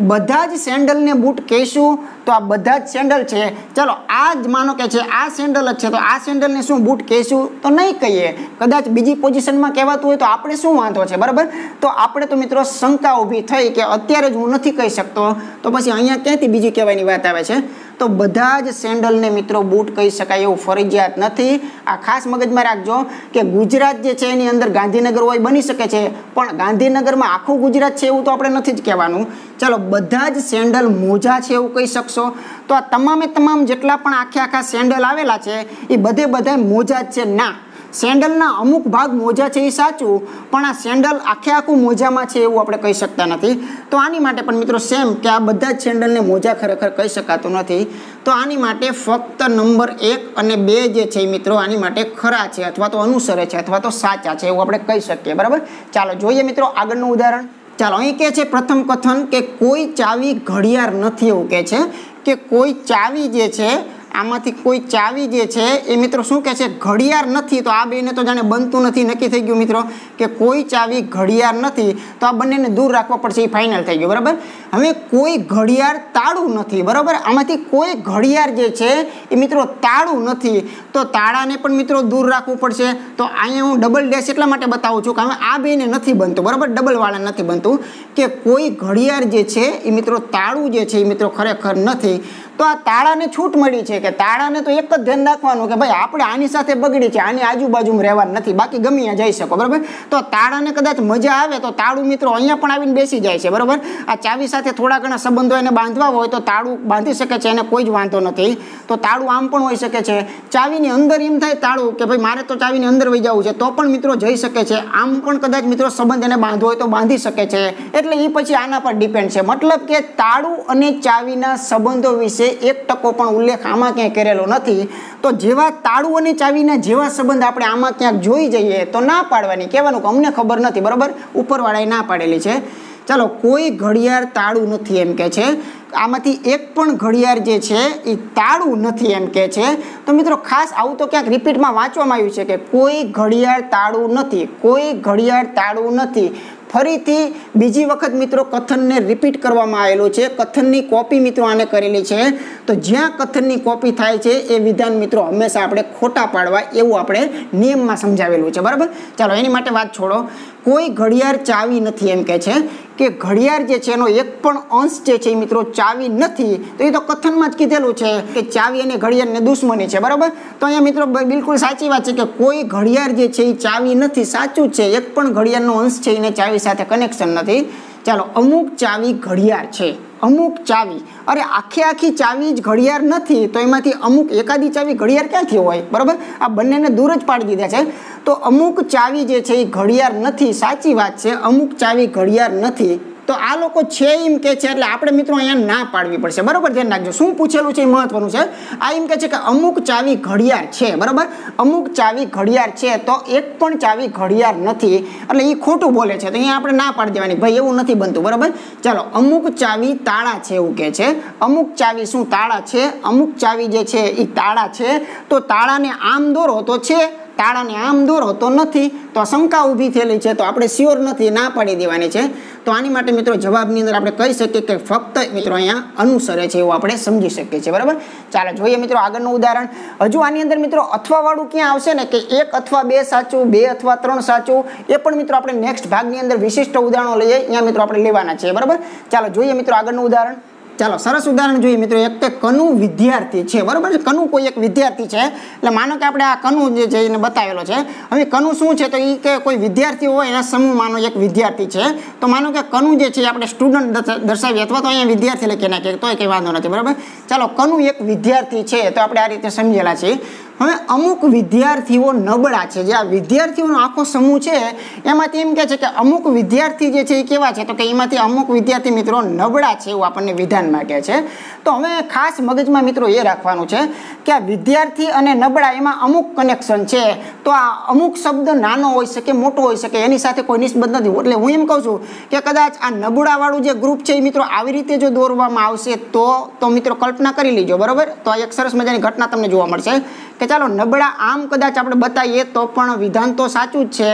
બધા જ સેન્ડલને બૂટ કહીશું તો આ બધા જ સેન્ડલ છે. ચલો, આ જ માનો કે છે, આ સેન્ડલ જ છે, તો આ સેન્ડલને શું બૂટ કહીશું તો નહીં કહીએ. કદાચ બીજી પોઝિશનમાં કહેવાતું હોય તો આપણે શું વાંધો છે, બરાબર? તો આપણે તો મિત્રો શંકા ઊભી થઈ કે અત્યારે જ હું નથી કહી શકતો. તો પછી અહીંયા ક્યાંથી બીજી કહેવાની વાત આવે છે? તો બધા જ સેન્ડલને મિત્રો બૂટ કહી શકાય એવું ફરજિયાત નથી. આ ખાસ મગજમાં રાખજો કે ગુજરાત જે છે એની અંદર ગાંધીનગર હોય બની શકે છે, પણ ગાંધીનગરમાં આખું ગુજરાત છે એવું તો આપણે નથી જ કહેવાનું. ચાલો, બધા જ સેન્ડલ મોજા છે એવું કહી શકશો. તો આ તમામે તમામ જેટલા પણ આખે આખા સેન્ડલ આવેલા છે, એ બધે બધા મોજા જ છે. ના સેન્ડલના અમુક ભાગ મોજા છે એ સાચું, પણ આ સેન્ડલ આખે આખું મોજામાં છે એવું આપણે કહી શકતા નથી. તો આની માટે પણ મિત્રો સેમ કે આ બધા જ સેન્ડલને મોજા ખરેખર કહી શકાતું નથી. તો આની માટે ફક્ત નંબર એક અને બે જે છે મિત્રો આની માટે ખરા છે અથવા તો અનુસરે છે અથવા તો સાચા છે એવું આપણે કહી શકીએ, બરાબર? ચાલો જોઈએ મિત્રો આગળનું ઉદાહરણ. ચાલો અહીં કે છે પ્રથમ કથન કે કોઈ ચાવી ઘડિયાળ નથી એવું કે છે કે કોઈ ચાવી જે છે આમાંથી કોઈ ચાવી જે છે એ મિત્રો શું કહે છે? ઘડિયાળ નથી. તો આ બેને તો જાણે બનતું નથી. નક્કી થઈ ગયું મિત્રો કે કોઈ ચાવી ઘડિયાળ નથી. તો આ બંનેને દૂર રાખવા પડશે, એ ફાઇનલ થઈ ગયું. બરાબર? હવે કોઈ ઘડિયાળ તાળું નથી. બરાબર? આમાંથી કોઈ ઘડિયાળ જે છે એ મિત્રો તાળું નથી. તો તાળાને પણ મિત્રો દૂર રાખવું પડશે. તો અહીંયા હું ડબલ ડેશ એટલા માટે બતાવું છું કે હવે આ બેને નથી બનતું. બરાબર? ડબલવાળા નથી બનતું કે કોઈ ઘડિયાળ જે છે એ મિત્રો તાળું જે છે એ મિત્રો ખરેખર નથી. તો આ તાળાને છૂટ મળી છે કે તાળાને તો એક જ ધ્યાન રાખવાનું કે ભાઈ આપણે આની સાથે બગડી છે, આની આજુબાજુમાં રહેવાનું નથી, બાકી ગમે ત્યાં જઈ શકો, બરાબર? તો તાળાને કદાચ મજા આવે તો તાળું મિત્રો અહીંયા પણ આવીને બેસી જાય છે, બરાબર? આ ચાવી સાથે થોડા ઘણા સંબંધો એને બાંધવા હોય તો તાળું બાંધી શકે છે, એને કોઈ જ વાંધો નથી. તો તાળું આમ પણ હોઈ શકે છે. ચાવીની અંદર એમ થાય તાળું કે ભાઈ મારે તો ચાવીની અંદર વહી જવું છે, તો પણ મિત્રો જઈ શકે છે. આમ પણ કદાચ મિત્રો સંબંધ એને બાંધવો હોય તો બાંધી શકે છે. એટલે એ પછી આના પર ડિપેન્ડ છે. મતલબ કે તાળું અને ચાવીના સંબંધો વિશે એક ટકો પણ ઉલ્લેખ આમાં ક્યાંય કરેલો નથી. તો જેવા તાળું અને ચાવીના જેવા સંબંધ આપણે આમાં ક્યાંક જોઈ જઈએ તો ના પાડવાની. કહેવાનું કે અમને ખબર નથી, બરાબર? ઉપરવાળાએ ના પાડેલી છે. ચાલો, કોઈ ઘડિયાળ તાળું નથી એમ કે છે. આમાંથી એક પણ ઘડિયાળ જે છે, એ તાળું નથી એમ કે છે. તો મિત્રો, ખાસ આવું તો ક્યાંક રિપીટમાં વાંચવામાં આવ્યું છે કે કોઈ ઘડિયાળ તાળું નથી, કોઈ ઘડિયાળ તાળું નથી. ફરીથી બીજી વખત મિત્રો કથનને રિપીટ કરવામાં આવેલું છે. કથનની કોપી મિત્રો આને કરેલી છે. તો જ્યાં કથનની કોપી થાય છે એ વિધાન મિત્રો હંમેશા આપણે ખોટા પાડવા એવું આપણે નિયમમાં સમજાવેલું છે. બરાબર? ચાલો એની માટે વાત છોડો. કોઈ ઘડિયાળ ચાવી નથી એમ કે છે. કે ઘડિયાળ જે છે એનો એક પણ અંશ જે છે મિત્રો ચાવી નથી. તો એ તો કથનમાં જ કીધેલું છે કે ચાવી અને ઘડિયાળને દુશ્મની છે, બરાબર? તો અહીંયા મિત્રો બિલકુલ સાચી વાત છે કે કોઈ ઘડિયાળ જે છે એ ચાવી નથી, સાચું છે. એક પણ ઘડિયાળનો અંશ છે એને ચાવી સાથે કનેક્શન નથી. ચાલો, અમુક ચાવી ઘડિયાળ છે. અમુક ચાવી. અરે આખી આખી ચાવી જ ઘડિયાળ નથી, તો એમાંથી અમુક એકાદી ચાવી ઘડિયાળ ક્યાંથી હોય? બરાબર? આ બંનેને દૂર જ પાડી દીધા છે. તો અમુક ચાવી જે છે એ ઘડિયાળ નથી, સાચી વાત છે, અમુક ચાવી ઘડિયાળ નથી. તો આ લોકો છે એમ કે છે એટલે આપણે મિત્રો અહીંયા ના પાડવી પડશે. બરાબર ધ્યાન રાખજો. શું પૂછેલું છે એ મહત્વનું છે? આ એમ કે છે કે અમુક ચાવી ઘડિયાળ છે, બરાબર? અમુક ચાવી ઘડિયાળ છે તો એક પણ ચાવી ઘડિયાળ નથી. એટલે એ ખોટું બોલે છે. તો અહીંયા આપણે ના પાડી દેવાની. ભાઈ, એવું નથી બનતું, બરાબર? ચાલો, અમુક ચાવી તાળા છે એવું કે છે. અમુક ચાવી શું, તાળા છે? અમુક ચાવી જે છે એ તાળા છે. તો તાળાને આમ દોરો તો છે તાળાને આમ દૂર હોતો નથી, તો શંકા ઊભી થયેલી છે, તો આપણે શ્યોર નથી, ના પાડી દેવાની છે. તો આની માટે મિત્રો જવાબની અંદર આપણે કહી શકીએ કે ફક્ત મિત્રો અહીંયા અનુસરે છે એવું આપણે સમજી શકીએ છીએ, બરાબર? ચાલો, જોઈએ મિત્રો આગળનું ઉદાહરણ. હજુ આની અંદર મિત્રો અથવાવાળું ક્યાં આવશે ને કે એક અથવા બે સાચું, બે અથવા ત્રણ સાચું, એ પણ મિત્રો આપણે નેક્સ્ટ ભાગની અંદર વિશિષ્ટ ઉદાહરણો લઈએ, અહીંયા મિત્રો આપણે લેવાના છે, બરાબર? ચાલો, જોઈએ મિત્રો આગળનું ઉદાહરણ. ચાલો, સરસ ઉદાહરણ જોઈએ મિત્રો. એક કે કનુ વિદ્યાર્થી છે, બરાબર કનુ કોઈ એક વિદ્યાર્થી છે, એટલે માનો કે આપણે આ કનુ જે છે, એને બતાવેલો છે. હવે કનુ શું છે? તો એ કે કોઈ વિદ્યાર્થી હોય, એના સમૂહમાંનો એક વિદ્યાર્થી છે. તો માનો કે કનુ જે છે આપણે સ્ટુડન્ટ દર્શાવીએ, અથવા તો અહીંયા વિદ્યાર્થી લખી નાખીએ તોય કંઈ વાંધો નથી, બરાબર? ચાલો, કનુ એક વિદ્યાર્થી છે, તો આપણે આ રીતે સમજેલા છીએ. હવે અમુક વિદ્યાર્થીઓ નબળા છે. જે આ વિદ્યાર્થીઓનો આખો સમૂહ છે, એમાંથી એમ કે છે કે અમુક વિદ્યાર્થી જે છે એ કેવા છે? તો કે એમાંથી અમુક વિદ્યાર્થી મિત્રો નબળા છે એવું આપણને વિધાનમાં કહે છે. તો હવે ખાસ મગજમાં મિત્રો એ રાખવાનું છે કે આ વિદ્યાર્થી અને નબળા એમાં અમુક કનેક્શન છે. તો આ અમુક શબ્દ નાનો હોઈ શકે, મોટો હોઈ શકે, એની સાથે કોઈ નિસ્બત નથી. એટલે હું એમ કહું છું કે કદાચ આ નબળાવાળું જે ગ્રુપ છે એ મિત્રો આવી રીતે જો દોરવામાં આવશે તો તો મિત્રો કલ્પના કરી લીજો, બરાબર? તો આ એક સરસ મજાની ઘટના તમને જોવા મળશે. કે ચાલો નબળા આમ કદાચ આપણે બતાવીએ તો પણ વિધાન તો સાચું જ છે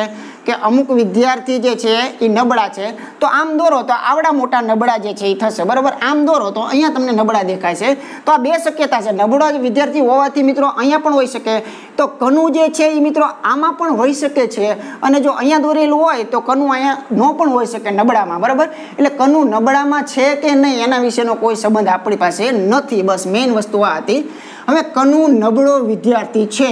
કે અમુક વિદ્યાર્થી જે છે એ નબળા છે. તો આમ દોરો તો આવડા મોટા નબળા જે છે એ થશે. બરાબર? આમ દોરો તો અહીંયા તમને નબળા દેખાય છે. તો આ બે શક્યતા છે. નબળા વિદ્યાર્થી હોવાથી મિત્રો અહીંયા પણ હોઈ શકે. તો કનુ જે છે એ મિત્રો આમાં પણ હોઈ શકે છે. અને જો અહીંયા દોરેલું હોય તો કનુ અહીંયા નો પણ હોઈ શકે નબળામાં. બરાબર? એટલે કનુ નબળામાં છે કે નહીં એના વિશેનો કોઈ સંબંધ આપણી પાસે નથી. બસ મેઇન વસ્તુ આ હતી. હવે કનુ નબળો વિદ્યાર્થી છે,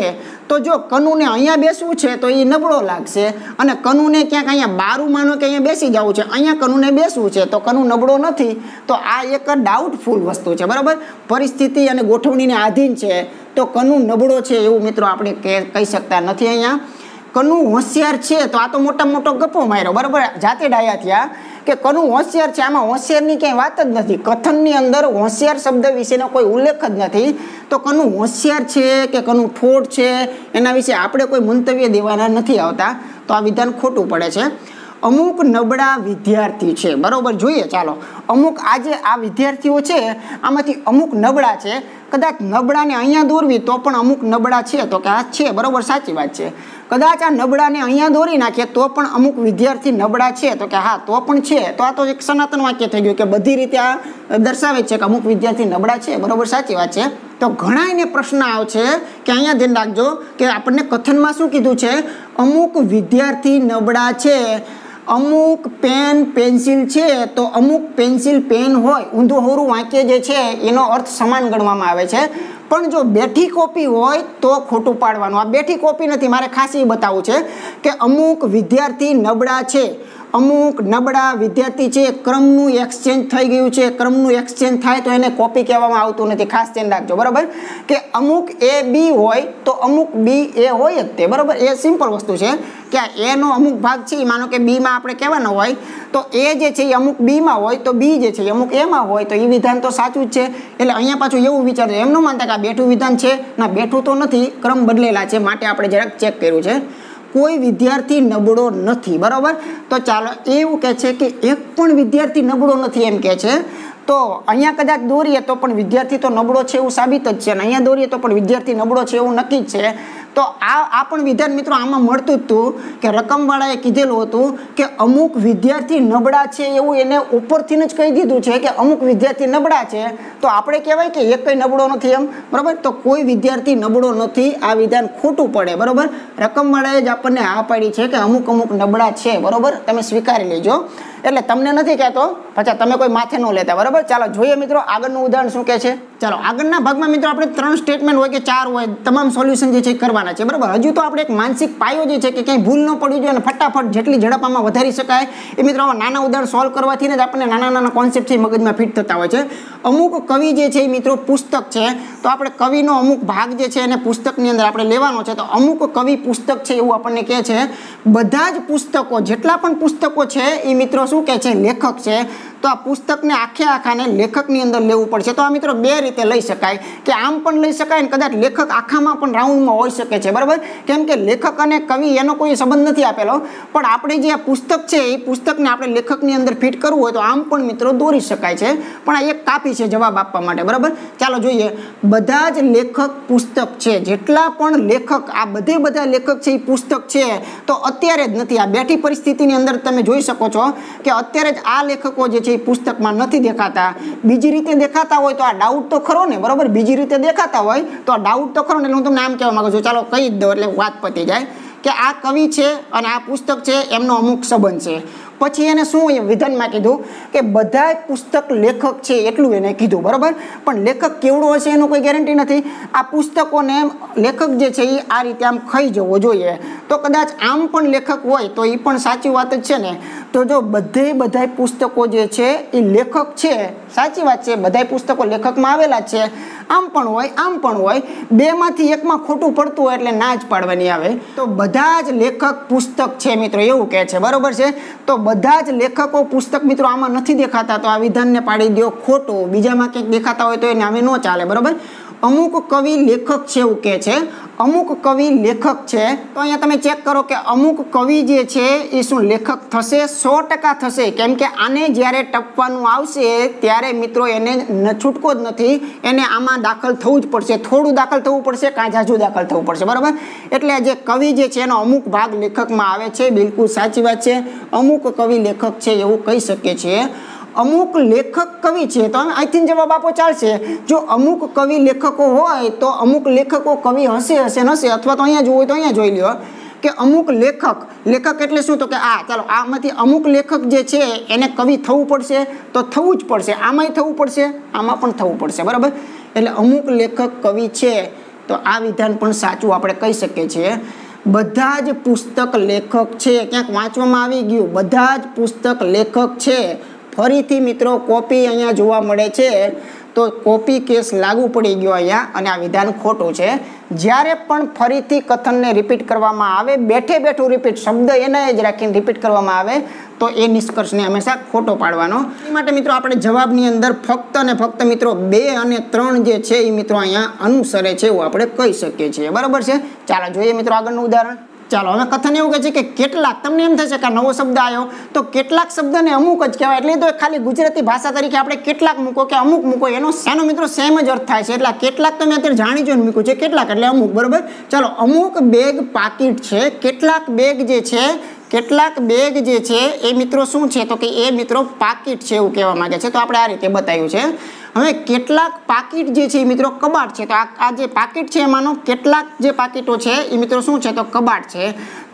તો જો કનુને અહીંયા બેસવું છે, તો એ નબળો લાગશે. અને કનુને ક્યાંક અહીંયા બારું માનો કે અહીંયા બેસી જવું છે, અહીંયા કનુને બેસવું છે, તો કનુ નબળો નથી. તો આ એક ડાઉટફુલ વસ્તુ છે, બરાબર? પરિસ્થિતિ અને ગોઠવણીને આધીન છે, તો કનુ નબળો છે એવું મિત્રો આપણે કહી શકતા નથી અહીંયા. કનુ હોશિયાર છે, તો આ તો મોટા મોટો ગપ્પો માર્યો, બરાબર? જાતે ડાયા થયા. કે કનુ હોશિયાર છે? આમાં હોશિયારની ક્યાંય વાત જ નથી. કથનની અંદર હોશિયાર શબ્દ વિશેનો કોઈ ઉલ્લેખ જ નથી. તો કનુ હોશિયાર છે કે કનુ ઠોઠ છે? એના વિશે આપણે કોઈ મંતવ્ય દેવાના નથી આવતા. તો આ વિધાન ખોટું પડે છે. અમુક નબળા વિદ્યાર્થી છે. બરોબર? જોઈએ, ચાલો. અમુક આજે આ વિદ્યાર્થીઓ છે, આમાંથી અમુક નબળા છે. કદાચ નબળાને અહીંયા દોરવી તો પણ અમુક નબળા છે. તો કે આ છે. બરોબર? સાચી વાત છે. કદાચ આ નબળાને અહીંયા દોરી નાખીએ તો પણ અમુક વિદ્યાર્થી નબળા છે. તો કે હા, તો પણ છે. તો આ તો એક સનાતન વાક્ય થઈ ગયું કે બધી રીતે આ દર્શાવે છે કે અમુક વિદ્યાર્થી નબળા છે. બરોબર, સાચી વાત છે. તો ઘણા એને પ્રશ્ન આવશે કે અહીંયા ધ્યાન રાખજો કે આપણને કથનમાં શું કીધું છે? અમુક વિદ્યાર્થી નબળા છે, અમુક પેન, પેન્સિલ છે, તો અમુક પેન્સિલ, પેન હોય, ઊંધું, હોરું વાક્ય જે છે, એનો અર્થ સમાન ગણવામાં આવે છે. પણ જો બેઠી કોપી હોય તો ખોટું પાડવાનું. આ બેઠી કોપી નથી. મારે ખાસ એ બતાવવું છે કે અમુક વિદ્યાર્થી નબળા છે. અમુક નબળા વિદ્યાર્થી છે. ક્રમનું એક્સચેન્જ થઈ ગયું છે. ક્રમનું એક્સચેન્જ થાય તો એને કોપી કહેવામાં આવતું નથી. ખાસ ધ્યાન રાખજો. બરાબર? કે અમુક એ બી હોય તો અમુક બી એ હોય જ તે. બરાબર? એ સિમ્પલ વસ્તુ છે. કે એનો અમુક ભાગ છે માનો કે બીમાં આપણે કહેવાનો હોય, તો એ જે છે એ અમુક બીમાં હોય, તો બી જે છે એ અમુક એમાં હોય, તો એ વિધાન તો સાચું જ છે. એટલે અહીંયા પાછું એવું વિચારજો એમ ન માનતા કે આ બેઠું વિધાન છે, ના, બેઠું તો નથી, ક્રમ બદલેલા છે, માટે આપણે જરાક ચેક કર્યું છે. કોઈ વિદ્યાર્થી નબળો નથી, બરાબર? તો ચાલો એવું કહે છે કે એક પણ વિદ્યાર્થી નબળો નથી એમ કહે છે તો અહીંયા કદાચ દોરીએ તો પણ વિદ્યાર્થી તો નબળો છે એવું સાબિત જ છે. અને અહીંયા દોરીએ તો પણ વિદ્યાર્થી નબળો છે એવું નક્કી જ છે. તો આ આ પણ વિધાન મિત્રો આમાં મળતું જ હતું કે રકમવાળાએ કીધેલું હતું કે અમુક વિદ્યાર્થી નબળા છે એવું એને ઉપરથી જ કહી દીધું છે કે અમુક વિદ્યાર્થી નબળા છે. તો આપણે કહેવાય કે એક કંઈ નબળો નથી એમ, બરાબર? તો કોઈ વિદ્યાર્થી નબળો નથી, આ વિધાન ખોટું પડે, બરાબર? રકમવાળાએ જ આપણને આ પાડી છે કે અમુક અમુક નબળા છે, બરાબર? તમે સ્વીકારી લેજો. એટલે તમને નથી કહેતો, પછી તમે કોઈ માથે ન લેતા, બરાબર? ચાલો, જોઈએ મિત્રો, આગળનું ઉદાહરણ શું કહે છે? ચાલો, આગળના ભાગમાં મિત્રો આપણે ત્રણ સ્ટેટમેન્ટ હોય કે ચાર હોય, તમામ સોલ્યુશન જે છે કરવાના છે, બરાબર? હજુ તો આપણે એક માનસિક પાયો જે છે કે ક્યાંય ભૂલ ન પડવી જોઈએ અને ફટાફટ જેટલી ઝડપમાં વધારી શકાય. એ મિત્રો નાના ઉદાહરણ સોલ્વ કરવાથી જ આપણને નાના નાના કોન્સેપ્ટ છે મગજમાં ફિટ થતા હોય છે. અમુક કવિ જે છે એ મિત્રો, પુસ્તક છે, તો આપણે કવિનો અમુક ભાગ જે છે એને પુસ્તકની અંદર આપણે લેવાનો છે. તો અમુક કવિ પુસ્તક છે એવું આપણને કહે છે. બધા જ પુસ્તકો, જેટલા પણ પુસ્તકો છે એ મિત્રો શું કહે છે? લેખક છે. તો આ પુસ્તકને આખે આખાને લેખકની અંદર લેવું પડશે. તો આ મિત્રો બે રીતે લઈ શકાય. કે આમ પણ લઈ શકાય ને કદાચ લેખક આખામાં પણ રાઉન્ડમાં હોઈ શકે છે, બરાબર? કેમ કે લેખક અને કવિ એનો કોઈ સંબંધ નથી આપેલો. પણ આપણે જે આ પુસ્તક છે, એ પુસ્તકને આપણે લેખકની અંદર ફિટ કરવું હોય તો આમ પણ મિત્રો દોરી શકાય છે. પણ આ એક કાપી છે જવાબ આપવા માટે, બરાબર? ચાલો જોઈએ. બધા જ લેખક પુસ્તક છે. જેટલા પણ લેખક, આ બધે બધા લેખક છે એ પુસ્તક છે, તો અત્યારે જ નથી. આ બેઠી પરિસ્થિતિની અંદર તમે જોઈ શકો છો કે અત્યારે જ આ લેખકો જે છે એ પુસ્તકમાં નથી દેખાતા. બીજી રીતે દેખાતા હોય તો આ ડાઉટ તો ખરો ને, બરાબર? બીજી રીતે દેખાતા હોય તો આ ડાઉટ તો ખરો ને, એટલે હું તમને આમ કહેવા માંગુ છું, ચાલો કહી જ દઉં એટલે વાત પતી જાય કે આ કવિ છે અને આ પુસ્તક છે, એમનો અમુક સંબંધ છે. પછી એને શું વિધાનમાં કીધું કે બધા પુસ્તક લેખક છે એટલું એને કીધું, બરાબર? પણ લેખક કેવડો હશે એનું કોઈ ગેરંટી નથી. આ પુસ્તકોને લેખક જે છે એ આ રીતે આમ ખાઈ જવો જોઈએ. તો કદાચ આમ પણ લેખક હોય તો એ પણ સાચી વાત જ છે ને? તો જો બધે બધા પુસ્તકો જે છે એ લેખક છે, સાચી વાત છે બધા પુસ્તકો લેખકમાં આવેલા છે. આમ પણ હોય, આમ પણ હોય, બેમાંથી એકમાં ખોટું પડતું હોય એટલે ના જ પાડવાની આવે. તો બધા જ લેખક પુસ્તક છે મિત્રો, એવું કહે છે. બરોબર છે? તો બધા જ લેખકો, પુસ્તક મિત્રો આમાં નથી દેખાતા, તો આ વિધાનને પાડી દો ખોટો. બીજામાં ક્યાંક દેખાતા હોય તો એ નામે ન ચાલે, બરાબર? અમુક કવિ લેખક છે એવું કહે છે, અમુક કવિ લેખક છે, તો અહીંયા તમે ચેક કરો કે અમુક કવિ જે છે એ શું લેખક થશે? સો ટકા થશે. કેમ કે આને જ્યારે ટપવાનું આવશે, ત્યારે મિત્રો એને છૂટકો જ નથી. એને આમાં દાખલ થવું જ પડશે. થોડું દાખલ થવું પડશે કાં જાજુ દાખલ થવું પડશે, બરાબર? એટલે જે કવિ જે છે એનો અમુક ભાગ લેખકમાં આવે છે. બિલકુલ સાચી વાત છે. અમુક કવિ લેખક છે એવું કહી શકીએ છીએ અમુક લેખક કવિ છે. તો અહીંથી જવાબ આપો ચાલશે. જો અમુક કવિ લેખકો હોય, તો અમુક લેખકો કવિ હશે હશે નશે અથવા તો અહીંયા જોવું હોય તો અહીંયા જોઈ લ્યો. કે અમુક લેખક લેખક એટલે શું? તો કે આ, ચાલો, આમાંથી અમુક લેખક જે છે, એને કવિ થવું પડશે, તો થવું જ પડશે. આમાંય થવું પડશે? આમાં પણ થવું પડશે, બરાબર? એટલે અમુક લેખક કવિ છે, તો આ વિધાન પણ સાચું આપણે કહી શકીએ છીએ. બધા જ પુસ્તક લેખક છે. ક્યાંક વાંચવામાં આવી ગયું. બધા જ પુસ્તક લેખક છે. ફરીથી મિત્રો કોપી અહીંયા જોવા મળે છે. તો કોપી કેસ લાગુ પડી ગયો અહીંયા અને આ વિધાન ખોટું છે. જ્યારે પણ ફરીથી કથનને રિપીટ કરવામાં આવે, બેઠે બેઠું રિપીટ શબ્દ એને જ રાખીને રિપીટ કરવામાં આવે, તો એ નિષ્કર્ષને હંમેશા ખોટો પાડવાનો. એ માટે મિત્રો આપણે જવાબની અંદર ફક્ત અને ફક્ત મિત્રો બે અને ત્રણ જે છે એ મિત્રો અહીંયા અનુસરે છે એવું આપણે કહી શકીએ છીએ. બરાબર છે? ચાલો, જોઈએ મિત્રો આગળનું ઉદાહરણ. ચાલો, હવે કથન એવું કહે છે કે કેટલાક, તમને એમ થશે કે નવો શબ્દ આવ્યો, તો કેટલાક શબ્દને અમુક જ કહેવાય. એટલે તો ખાલી ગુજરાતી ભાષા તરીકે આપણે કેટલાક મૂકો કે અમુક મૂકો, એનો એનો મિત્રો સેમ જ અર્થ થાય છે. એટલે કેટલાક તમે અત્યારે જાણી જોઈને મૂક્યું છે કેટલાક, એટલે અમુક, બરોબર? ચાલો, અમુક બેગ પાકીટ છે, કેટલાક બેગ જે છે, કેટલાક બેગ જે છે, એ મિત્રો શું છે? તો કે એ મિત્રો પાકીટ છે એવું કહેવા માગે છે. તો આપણે આ રીતે બતાવ્યું છે. હવે કેટલાક પાકીટ જે છે એ મિત્રો કબાટ છે. તો આ જે પાકીટ છે એમાંનો કેટલાક જે પાકીટો છે એ મિત્રો શું છે? તો કબાટ છે.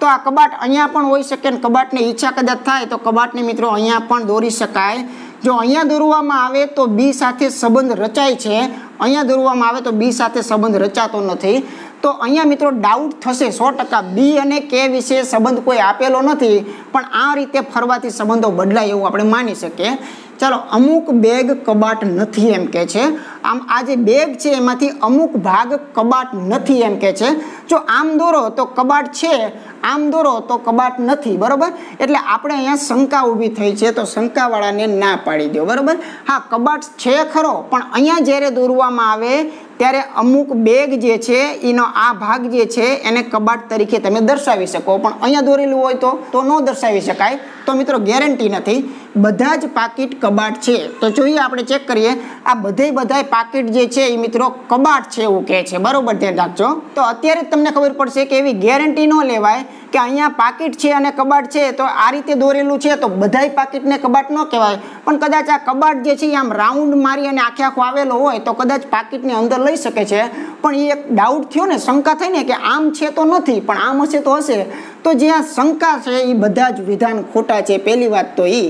તો આ કબાટ અહીંયા પણ હોઈ શકે ને કબાટની ઈચ્છા કદાચ થાય તો કબાટને મિત્રો અહીંયા પણ દોરી શકાય. જો અહીંયા દોરવામાં આવે તો બી સાથે સંબંધ રચાય છે. અહીંયા દોરવામાં આવે તો બી સાથે સંબંધ રચાતો નથી. તો અહીંયા મિત્રો ડાઉટ થશે સો ટકા. બી અને કે વિશે સંબંધ કોઈ આપેલો નથી. પણ આ રીતે ફરવાથી સંબંધો બદલાય એવું આપણે માની શકીએ. ચાલો, અમુક બેગ કબાટ નથી એમ કે છે. આમ આ જે બેગ છે, એમાંથી અમુક ભાગ કબાટ નથી એમ કે છે. જો આમ દોરો તો કબાટ છે, આમ દોરો તો કબાટ નથી, બરોબર? એટલે આપણે અહીંયા શંકા ઊભી થઈ છે, તો શંકાવાળાને ના પાડી દો, બરોબર? હા, કબાટ છે ખરો, પણ અહીંયા જ્યારે દોરવામાં આવે ત્યારે અમુક બેગ જે છે, એનો આ ભાગ જે છે, એને કબાટ તરીકે તમે દર્શાવી શકો. પણ અહીંયા દોરેલું હોય તો તો ન દર્શાવી શકાય. તો મિત્રો ગેરંટી નથી. બધા જ પાકીટ કબાટ છે. તો જોઈએ આપણે ચેક કરીએ. આ બધે બધા પાકીટ જે છે, એ મિત્રો કબાટ છે એવું કહે છે. બરાબર ધ્યાન રાખજો. તો અત્યારે તમને ખબર પડશે કે એવી ગેરંટી ન લેવાય કે અહીંયા પાકીટ છે અને કબાટ છે, તો આ રીતે દોરેલું છે, તો બધાય પાકીટને કબાટ ન કહેવાય. પણ કદાચ આ કબાટ જે છે એ આમ રાઉન્ડ મારી અને આખે આખો આવેલો હોય, તો કદાચ પાકીટની અંદર લઈ શકે છે. પણ એ એક ડાઉટ થયો ને, શંકા થઈ ને કે આમ છે તો નથી, પણ આમ હશે તો હશે. તો જ્યાં શંકા છે એ બધા જ વિધાન ખોટા છે, પહેલી વાત તો એ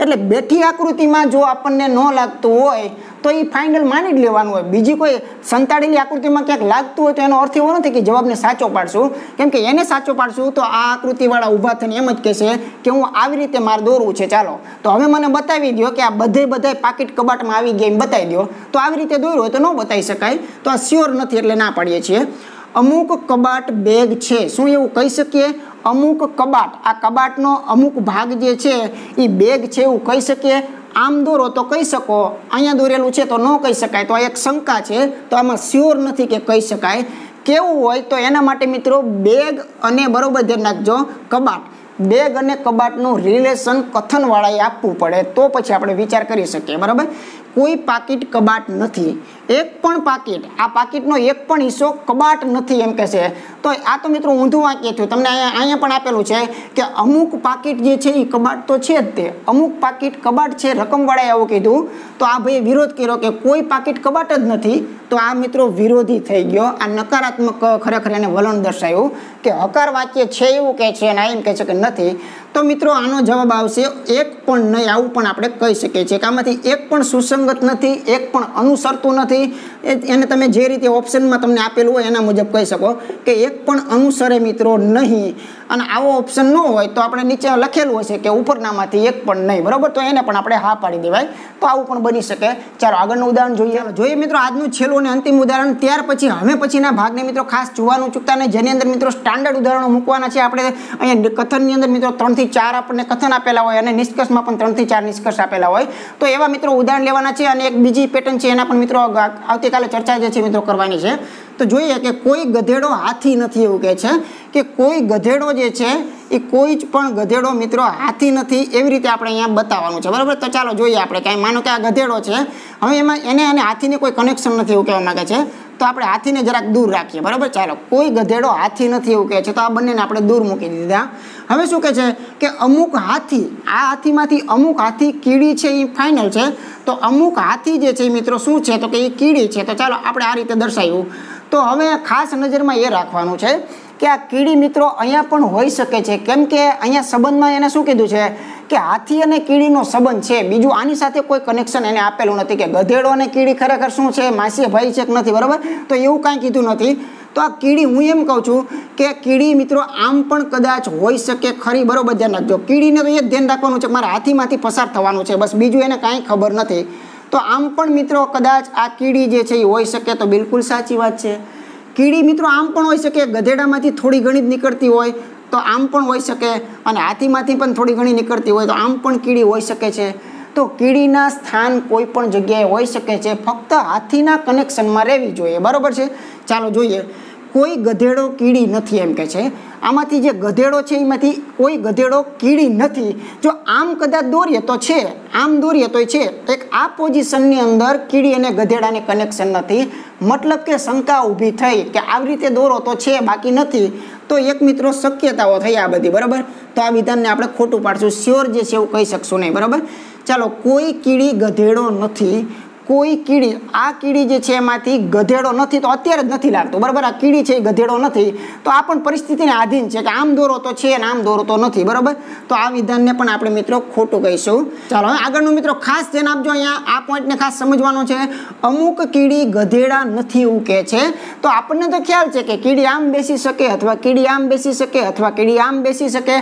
એટલે બેઠી આકૃતિમાં જો આપણને ન લાગતું હોય તો એ ફાઇનલ માની જ લેવાનું હોય. બીજી કોઈ સંતાડેલી આકૃતિમાં ક્યાંક લાગતું હોય તો એનો અર્થ એવો નથી કે જવાબને સાચો પાડશું. કેમ કે એને સાચો પાડશું તો આ આકૃતિવાળા ઊભા થઈને એમ જ કહેશે કે હું આવી રીતે મારે દોરવું છે, ચાલો. તો હવે મને બતાવી દો કે આ બધે બધા પાકીટ કબાટમાં આવી ગયા એમ બતાવી દો તો આવી રીતે દોર્યું હોય તો ન બતાવી શકાય. તો આ શ્યોર નથી એટલે ના પાડીએ છીએ. અમુક કબાટ બેગ છે. શું એવું કહી શકીએ? અમુક કબાટ. આ કબાટનો અમુક ભાગ જે છે એ બેગ છે એવું કહી શકીએ? આમ દોરો તો કહી શકો. અહીંયા દોરેલું છે તો ન કહી શકાય. તો આ એક શંકા છે. તો આમાં શ્યોર નથી કે કહી શકાય. કેવું હોય તો એના માટે મિત્રો બેગ અને બરોબર ધ્યાન રાખજો કબાટ. બેગ અને કબાટનું રિલેશન કથનવાળાએ આપવું પડે. તો પછી આપણે વિચાર કરી શકીએ. બરાબર? કોઈ પાકીટ કબાટ નથી. એક પણ પાકીટ, આ પાકીટનો એક પણ હિસ્સો કબાટ નથી એમ કહેશે. તો આ તો મિત્રો ઊંધું વાક્ય થયું. તમને અહીંયા અહીંયા પણ આપેલું છે કે અમુક પાકીટ જે છે એ કબાટ તો છે જ તે. અમુક પાકીટ કબાટ છે, રકમવાળાએ આવું કીધું. તો આ ભાઈએ વિરોધ કર્યો કે કોઈ પાકીટ કબાટ જ નથી. તો આ મિત્રો વિરોધી થઈ ગયો. આ નકારાત્મક ખરેખર એને વલણ દર્શાવ્યું કે હકાર વાક્ય છે એવું કહે છે અને એમ કહે છે કે નથી. તો મિત્રો આનો જવાબ આવશે એક પણ નહીં, આવું પણ આપણે કહી શકીએ છીએ કે આમાંથી એક પણ સુસંગત નથી, એક પણ અનુસરતું નથી. money એને તમે જે રીતે ઓપ્શનમાં તમને આપેલું હોય એના મુજબ કહી શકો કે એક પણ અનુસરે મિત્રો નહીં. અને આવો ઓપ્શન ન હોય તો આપણે નીચે લખેલું હશે કે ઉપરનામાંથી એક પણ નહીં. બરાબર? તો એને પણ આપણે હા પાડી દેવાય. તો આવું પણ બની શકે. ચાલો, આગળનું ઉદાહરણ જોઈએ. જોઈએ મિત્રો, આજનું છેલ્લું અને અંતિમ ઉદાહરણ. ત્યાર પછી હવે પછીના ભાગને મિત્રો ખાસ જોવાનું ચૂકતા નહીં. જેની અંદર મિત્રો સ્ટાન્ડર્ડ ઉદાહરણો મૂકવાના છે. આપણે અહીંયા કથનની અંદર મિત્રો ત્રણથી ચાર આપણને કથન આપેલા હોય અને નિષ્કર્ષમાં પણ ત્રણથી ચાર નિષ્કર્ષ આપેલા હોય. તો એવા મિત્રો ઉદાહરણ લેવાના છે અને એક બીજી પેટર્ન છે. એના પણ મિત્રો આવતીકાલે ચર્ચા જે છે મિત્રો કરવાની છે. તો જોઈએ કે કોઈ ગધેડો હાથી નથી એવું કહે છે કે કોઈ ગધેડો જે છે એ કોઈ જ પણ ગધેડો મિત્રો હાથી નથી એવી રીતે આપણે અહીંયા બતાવવાનું છે. બરાબર? તો ચાલો જોઈએ આપણે કાંઈ માનો કે આ ગધેડો છે. હવે એમાં એને અને હાથીને કોઈ કનેક્શન નથી એવું કહેવા માંગે છે. તો આપણે હાથીને જરાક દૂર રાખીએ. બરાબર? ચાલો, કોઈ ગધેડો હાથી નથી એવું કહે છે. તો આ બંનેને આપણે દૂર મૂકી દીધા. હવે શું કહે છે કે અમુક હાથી, આ હાથીમાંથી અમુક હાથી કીડી છે એ ફાઇનલ છે. તો અમુક હાથી જે છે એ મિત્રો શું છે? તો કે એ કીડી છે. તો ચાલો, આપણે આ રીતે દર્શાવ્યું. તો હવે ખાસ નજરમાં એ રાખવાનું છે કે આ કીડી મિત્રો અહીંયા પણ હોઈ શકે છે. કેમ કે અહીંયા સંબંધમાં એને શું કીધું છે? કે હાથી અને કીડીનો સંબંધ છે. બીજું આની સાથે કોઈ કનેક્શન એને આપેલું નથી કે ગધેડો અને કીડી ખરેખર શું છે? માસીએ ભાઈ છે કે નથી? બરાબર? તો એવું કાંઈ કીધું નથી. તો આ કીડી હું એમ કહું છું કે કીડી મિત્રો આમ પણ કદાચ હોઈ શકે ખરી. બરોબર? ધ્યાન રાખજો. કીડીને તો એ જ ધ્યાન રાખવાનું છે મારે હાથીમાંથી પસાર થવાનું છે. બસ બીજું એને કાંઈ ખબર નથી. તો આમ પણ મિત્રો કદાચ આ કીડી જે છે એ હોઈ શકે તો બિલકુલ સાચી વાત છે. કીડી મિત્રો આમ પણ હોઈ શકે, ગધેડામાંથી થોડી ઘણી જ નીકળતી હોય તો આમ પણ હોઈ શકે અને હાથીમાંથી પણ થોડી ઘણી નીકળતી હોય તો આમ પણ કીડી હોઈ શકે છે. તો કીડીના સ્થાન કોઈ પણ જગ્યાએ હોઈ શકે છે. ફક્ત હાથીના કનેક્શનમાં રહેવી જોઈએ. બરાબર છે? ચાલો જોઈએ. કોઈ ગધેડો કીડી નથી એમ કે છે. આમાંથી જે ગધેડો છે એમાંથી કોઈ ગધેડો કીડી નથી. જો આમ કદાચ દોરીએ તો છે, આમ દોરીએ તો છે. એક આ પોઝિશનની અંદર કીડી અને ગધેડાને કનેક્શન નથી. મતલબ કે શંકા ઊભી થઈ કે આવી રીતે દોરો તો છે, બાકી નથી. તો એક મિત્રો શક્યતાઓ થઈ આ બધી, બરાબર? તો આ વિધાનને આપણે ખોટું પાડશું. શ્યોર જે છે એવું કહી શકશું નહીં, બરાબર? ચાલો, કોઈ કીડી ગધેડો નથી. કોઈ કીડી, આ કીડી જે છે એમાંથી ગધેડો નથી, તો અત્યારે જ નથી લાગતો. બરાબર, આ કીડી છે એ ગધેડો નથી. તો આ પણ પરિસ્થિતિને આધીન છે કે આમ દોરો તો છે અને આમ દોરો તો નથી, બરાબર? તો આ વિધાનને પણ આપણે મિત્રો ખોટું કહીશું. ચાલો, હવે આગળનું મિત્રો ખાસ ધ્યાન આપજો અહીંયા. આ પોઈન્ટને ખાસ સમજવાનું છે. અમુક કીડી ગધેડા નથી એવું કહે છે. તો આપણને તો ખ્યાલ છે કે કીડી આમ બેસી શકે અથવા કીડી આમ બેસી શકે અથવા કીડી આમ બેસી શકે.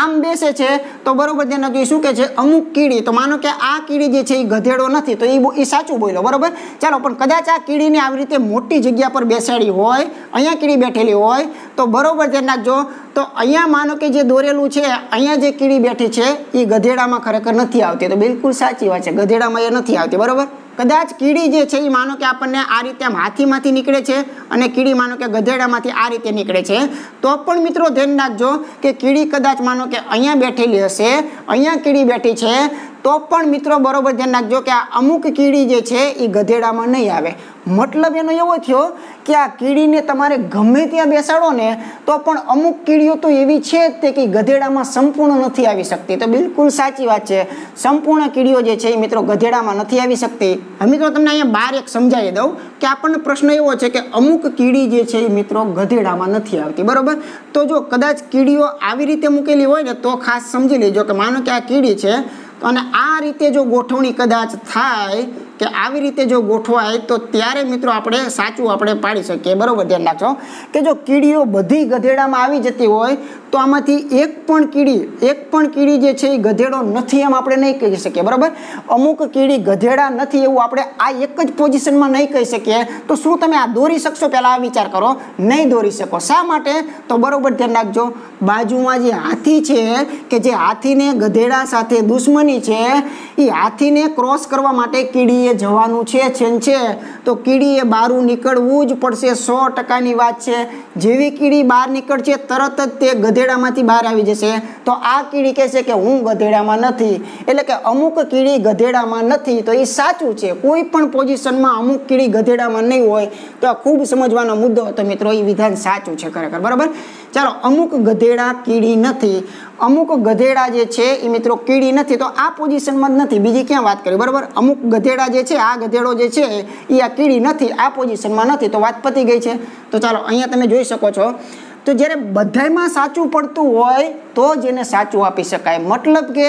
આમ બેસે છે, તો બરાબર ધ્યાન આપજો શું કહે છે અમુક કીડી, તો માનો કે આ કીડી જે છે એ ગધેડો નથી, તો એ એ સાચું બોલ્યો, બરાબર? ચાલો, પણ કદાચ આ કીડીને આવી રીતે મોટી જગ્યા પર બેસાડી હોય, અહીંયા કીડી બેઠેલી હોય, તો બરોબર ધ્યાન રાખજો. તો અહીંયા માનો કે જે દોરેલું છે, અહીંયા જે કીડી બેઠી છે એ ગધેડામાં ખરેખર નથી આવતી. તો બિલકુલ સાચી વાત છે, ગધેડામાં એ નથી આવતી, બરોબર? કદાચ કીડી જે છે એ માનો કે આપણને આ રીતે હાથીમાંથી નીકળે છે, અને કીડી માનો કે ગધેડામાંથી આ રીતે નીકળે છે. તો પણ મિત્રો ધ્યાન રાખજો કે કીડી કદાચ માનો કે અહીંયા બેઠેલી હશે, અહીંયા કીડી બેઠી છે તો પણ મિત્રો બરોબર ધ્યાન રાખજો કે આ અમુક કીડી જે છે એ ગધેડામાં નહીં આવે. મતલબ એનો એવો થયો કે આ કીડીને તમારે ગમે ત્યાં બેસાડો ને, તો પણ અમુક કીડીઓ તો એવી છે જ તે કે ગધેડામાં સંપૂર્ણ નથી આવી શકતી. તો બિલકુલ સાચી વાત છે. સંપૂર્ણ કીડીઓ જે છે એ મિત્રો ગધેડામાં નથી આવી શકતી. હવે મિત્રો તમને અહીંયા બહાર એક સમજાવી દઉં કે આપણને પ્રશ્ન એવો છે કે અમુક કીડી જે છે એ મિત્રો ગધેડામાં નથી આવતી. બરાબર? તો જો કદાચ કીડીઓ આવી રીતે મૂકેલી હોય ને, તો ખાસ સમજી લેજો કે માનો કે આ કીડી છે અને આ રીતે જો ગોઠવણી કદાચ થાય કે આવી રીતે જો ગોઠવાય તો ત્યારે મિત્રો આપણે સાચું આપણે પાડી શકીએ. બરોબર, ધ્યાન રાખજો. કે જો કીડીઓ બધી ગધેડામાં આવી જતી હોય, તો આમાંથી એક પણ કીડી, એક પણ કીડી જે છે એ ગધેડો નથી એમ આપણે નહીં કહી શકીએ. બરાબર? અમુક કીડી ગધેડા નથી એવું આપણે આ એક જ પોઝિશનમાં નહીં કહી શકીએ. તો શું તમે આ દોરી શકશો? પહેલાં આ વિચાર કરો. નહીં દોરી શકો. શા માટે? તો બરોબર, ધ્યાન રાખજો. બાજુમાં જે હાથી છે, કે જે હાથીને ગધેડા સાથે દુશ્મની છે, એ હાથીને ક્રોસ કરવા માટે કીડીએ જવાનું છે, છેન છે, તો કીડીએ બહારું નીકળવું જ પડશે. સો ટકાની વાત છે. જેવી કીડી બહાર નીકળશે, તરત જ તે ગધેડામાંથી બહાર આવી જશે. તો આ કીડી કહેશે કે હું ગધેડામાં નથી. એટલે કે અમુક કીડી ગધેડામાં નથી. તો એ સાચું છે. કોઈ પણ પોઝિશનમાં અમુક કીડી ગધેડામાં નહીં હોય. તો આ ખૂબ સમજવાનો મુદ્દો હતો મિત્રો. એ વિધાન સાચું છે ખરેખર. બરાબર? ચાલો, અમુક ગધેડા કીડી નથી. અમુક ગધેડા જે છે એ મિત્રો કીડી નથી, તો આ પોઝિશનમાં જ નથી. બીજી ક્યાં વાત કરી બરાબર? અમુક ગધેડા જે છે, આ ગધેડો જે છે, એ આ કીડી નથી, આ પોઝિશનમાં નથી, તો વાત પતી ગઈ છે. તો ચાલો, અહીંયા તમે જોઈ શકો છો. તો જ્યારે બધાયમાં સાચું પડતું હોય, તો જ એને સાચું આપી શકાય. મતલબ કે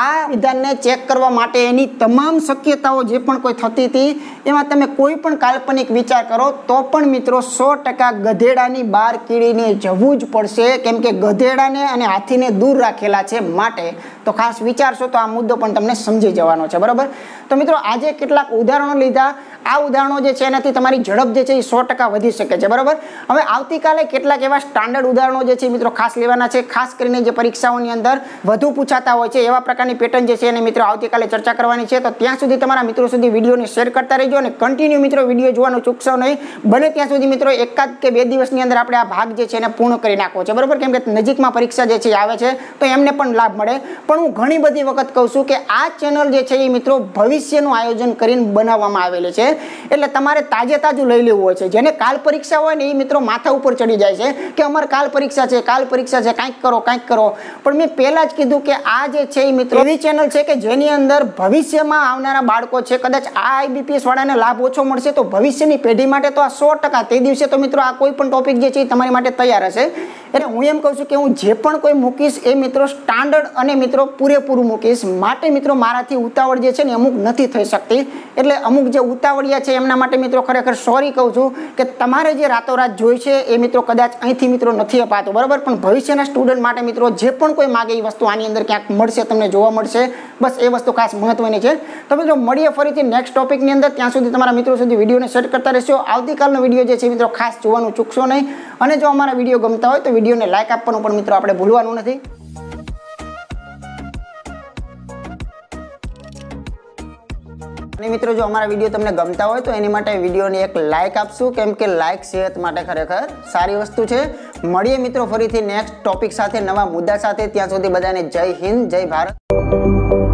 આ વિધાનને ચેક કરવા માટે એની તમામ શક્યતાઓ જે પણ કોઈ થતી હતી, એમાં તમે કોઈ પણ કાલ્પનિક વિચાર કરો, તો પણ મિત્રો સો ટકા ગધેડાની બહાર કીડીને જવું જ પડશે. કેમ કે ગધેડાને અને હાથીને દૂર રાખેલા છે માટે. તો ખાસ વિચારશો તો આ મુદ્દો પણ તમને સમજી જવાનો છે, બરાબર? તો મિત્રો આજે કેટલાક ઉદાહરણો લીધા. આ ઉદાહરણો જે છે એનાથી તમારી ઝડપ જે છે એ સો ટકા વધી શકે છે, બરાબર? હવે આવતીકાલે કેટલાક એવા સ્ટાન્ડર્ડ ઉદાહરણો જે છે મિત્રો ખાસ લેવાના છે. ખાસ કરીને જે પરીક્ષાઓની અંદર વધુ પૂછાતા હોય છે એવા પ્રકારની પેટર્ન જે છે એને મિત્રો આવતીકાલે ચર્ચા કરવાની છે. તો ત્યાં સુધી તમારા મિત્રો સુધી વિડીયોને શેર કરતા રહેજો અને કન્ટિન્યુ મિત્રો વીડિયો જોવાનું ચૂકશો નહીં. બને ત્યાં સુધી મિત્રો એકાદ કે બે દિવસની અંદર આપણે આ ભાગ જે છે એને પૂર્ણ કરી નાખવો છે. બરાબર? કેમ કે નજીકમાં પરીક્ષા જે છે આવે છે, તો એમને પણ લાભ મળે. પણ હું ઘણી બધી વખત કહું છું કે આ ચેનલ જે છે એ મિત્રો ભવિષ્યનું આયોજન કરીને બનાવવામાં આવેલી છે. એટલે તમારે તાજે તાજું લઈ લેવું હોય છે. જેને કાલ પરીક્ષા હોય ને એ મિત્રો માથા ઉપર ચડી જાય છે. કે અમારે કાલ પરીક્ષા છે, કાલ પરીક્ષા છે, કાંઈક કરો કાંઈક કરો. પણ મેં પહેલાં જ કીધું કે આ જે છે એ મિત્રો, એવી ચેનલ છે કે જેની અંદર ભવિષ્યમાં આવનારા બાળકો છે, કદાચ આ આઈબીપીએસ વાળાને લાભ ઓછો મળશે, તો ભવિષ્યની પેઢી માટે તો આ સો ટકા. તે દિવસે તો મિત્રો આ કોઈ પણ ટોપિક જે છે એ તમારી માટે તૈયાર હશે. એટલે હું એમ કહું છું કે હું જે પણ કોઈ મૂકીશ, એ મિત્રો સ્ટાન્ડર્ડ અને મિત્રો પૂરેપૂરું મૂકીશ. માટે મિત્રો મારાથી ઉતાવળ જે છે ને અમુક નથી થઈ શકતી. એટલે અમુક જે ઉતાવળિયા છે, એમના માટે મિત્રો ખરેખર સોરી કહું છું કે તમારે જે રાતોરાત જોઈ છે, એ મિત્રો કદાચ અહીંથી મિત્રો નથી અપાતો, બરાબર? પણ ભવિષ્યના સ્ટુડન્ટ માટે મિત્રો જે પણ કોઈ માગે એ વસ્તુ આની અંદર ક્યાંક મળશે, તમને જોવા મળશે. બસ એ વસ્તુ ખાસ મહત્વની છે. તો મિત્રો મળીએ ફરીથી નેક્સ્ટ ટોપિકની અંદર. ત્યાં સુધી તમારા મિત્રો સુધી વિડીયોને શેર કરતા રહેશો. આવતીકાલનો વીડિયો જે છે મિત્રો ખાસ જોવાનું ચૂકશો નહીં. અને જો અમારા વીડિયો ગમતા હોય તો વિડીયોને લાઇક આપવાનું પણ મિત્રો આપણે ભૂલવાનું નથી. અને મિત્રો, જો અમારા વીડિયો તમને ગમતા હોય તો એની માટે વિડીયોને એક લાઇક આપશું. કેમ કે લાઇક સેહત માટે ખરેખર સારી વસ્તુ છે. મળીએ મિત્રો ફરીથી નેક્સ્ટ ટોપિક સાથે, નવા મુદ્દા સાથે. ત્યાં સુધી બધાને જય હિન્દ, જય ભારત.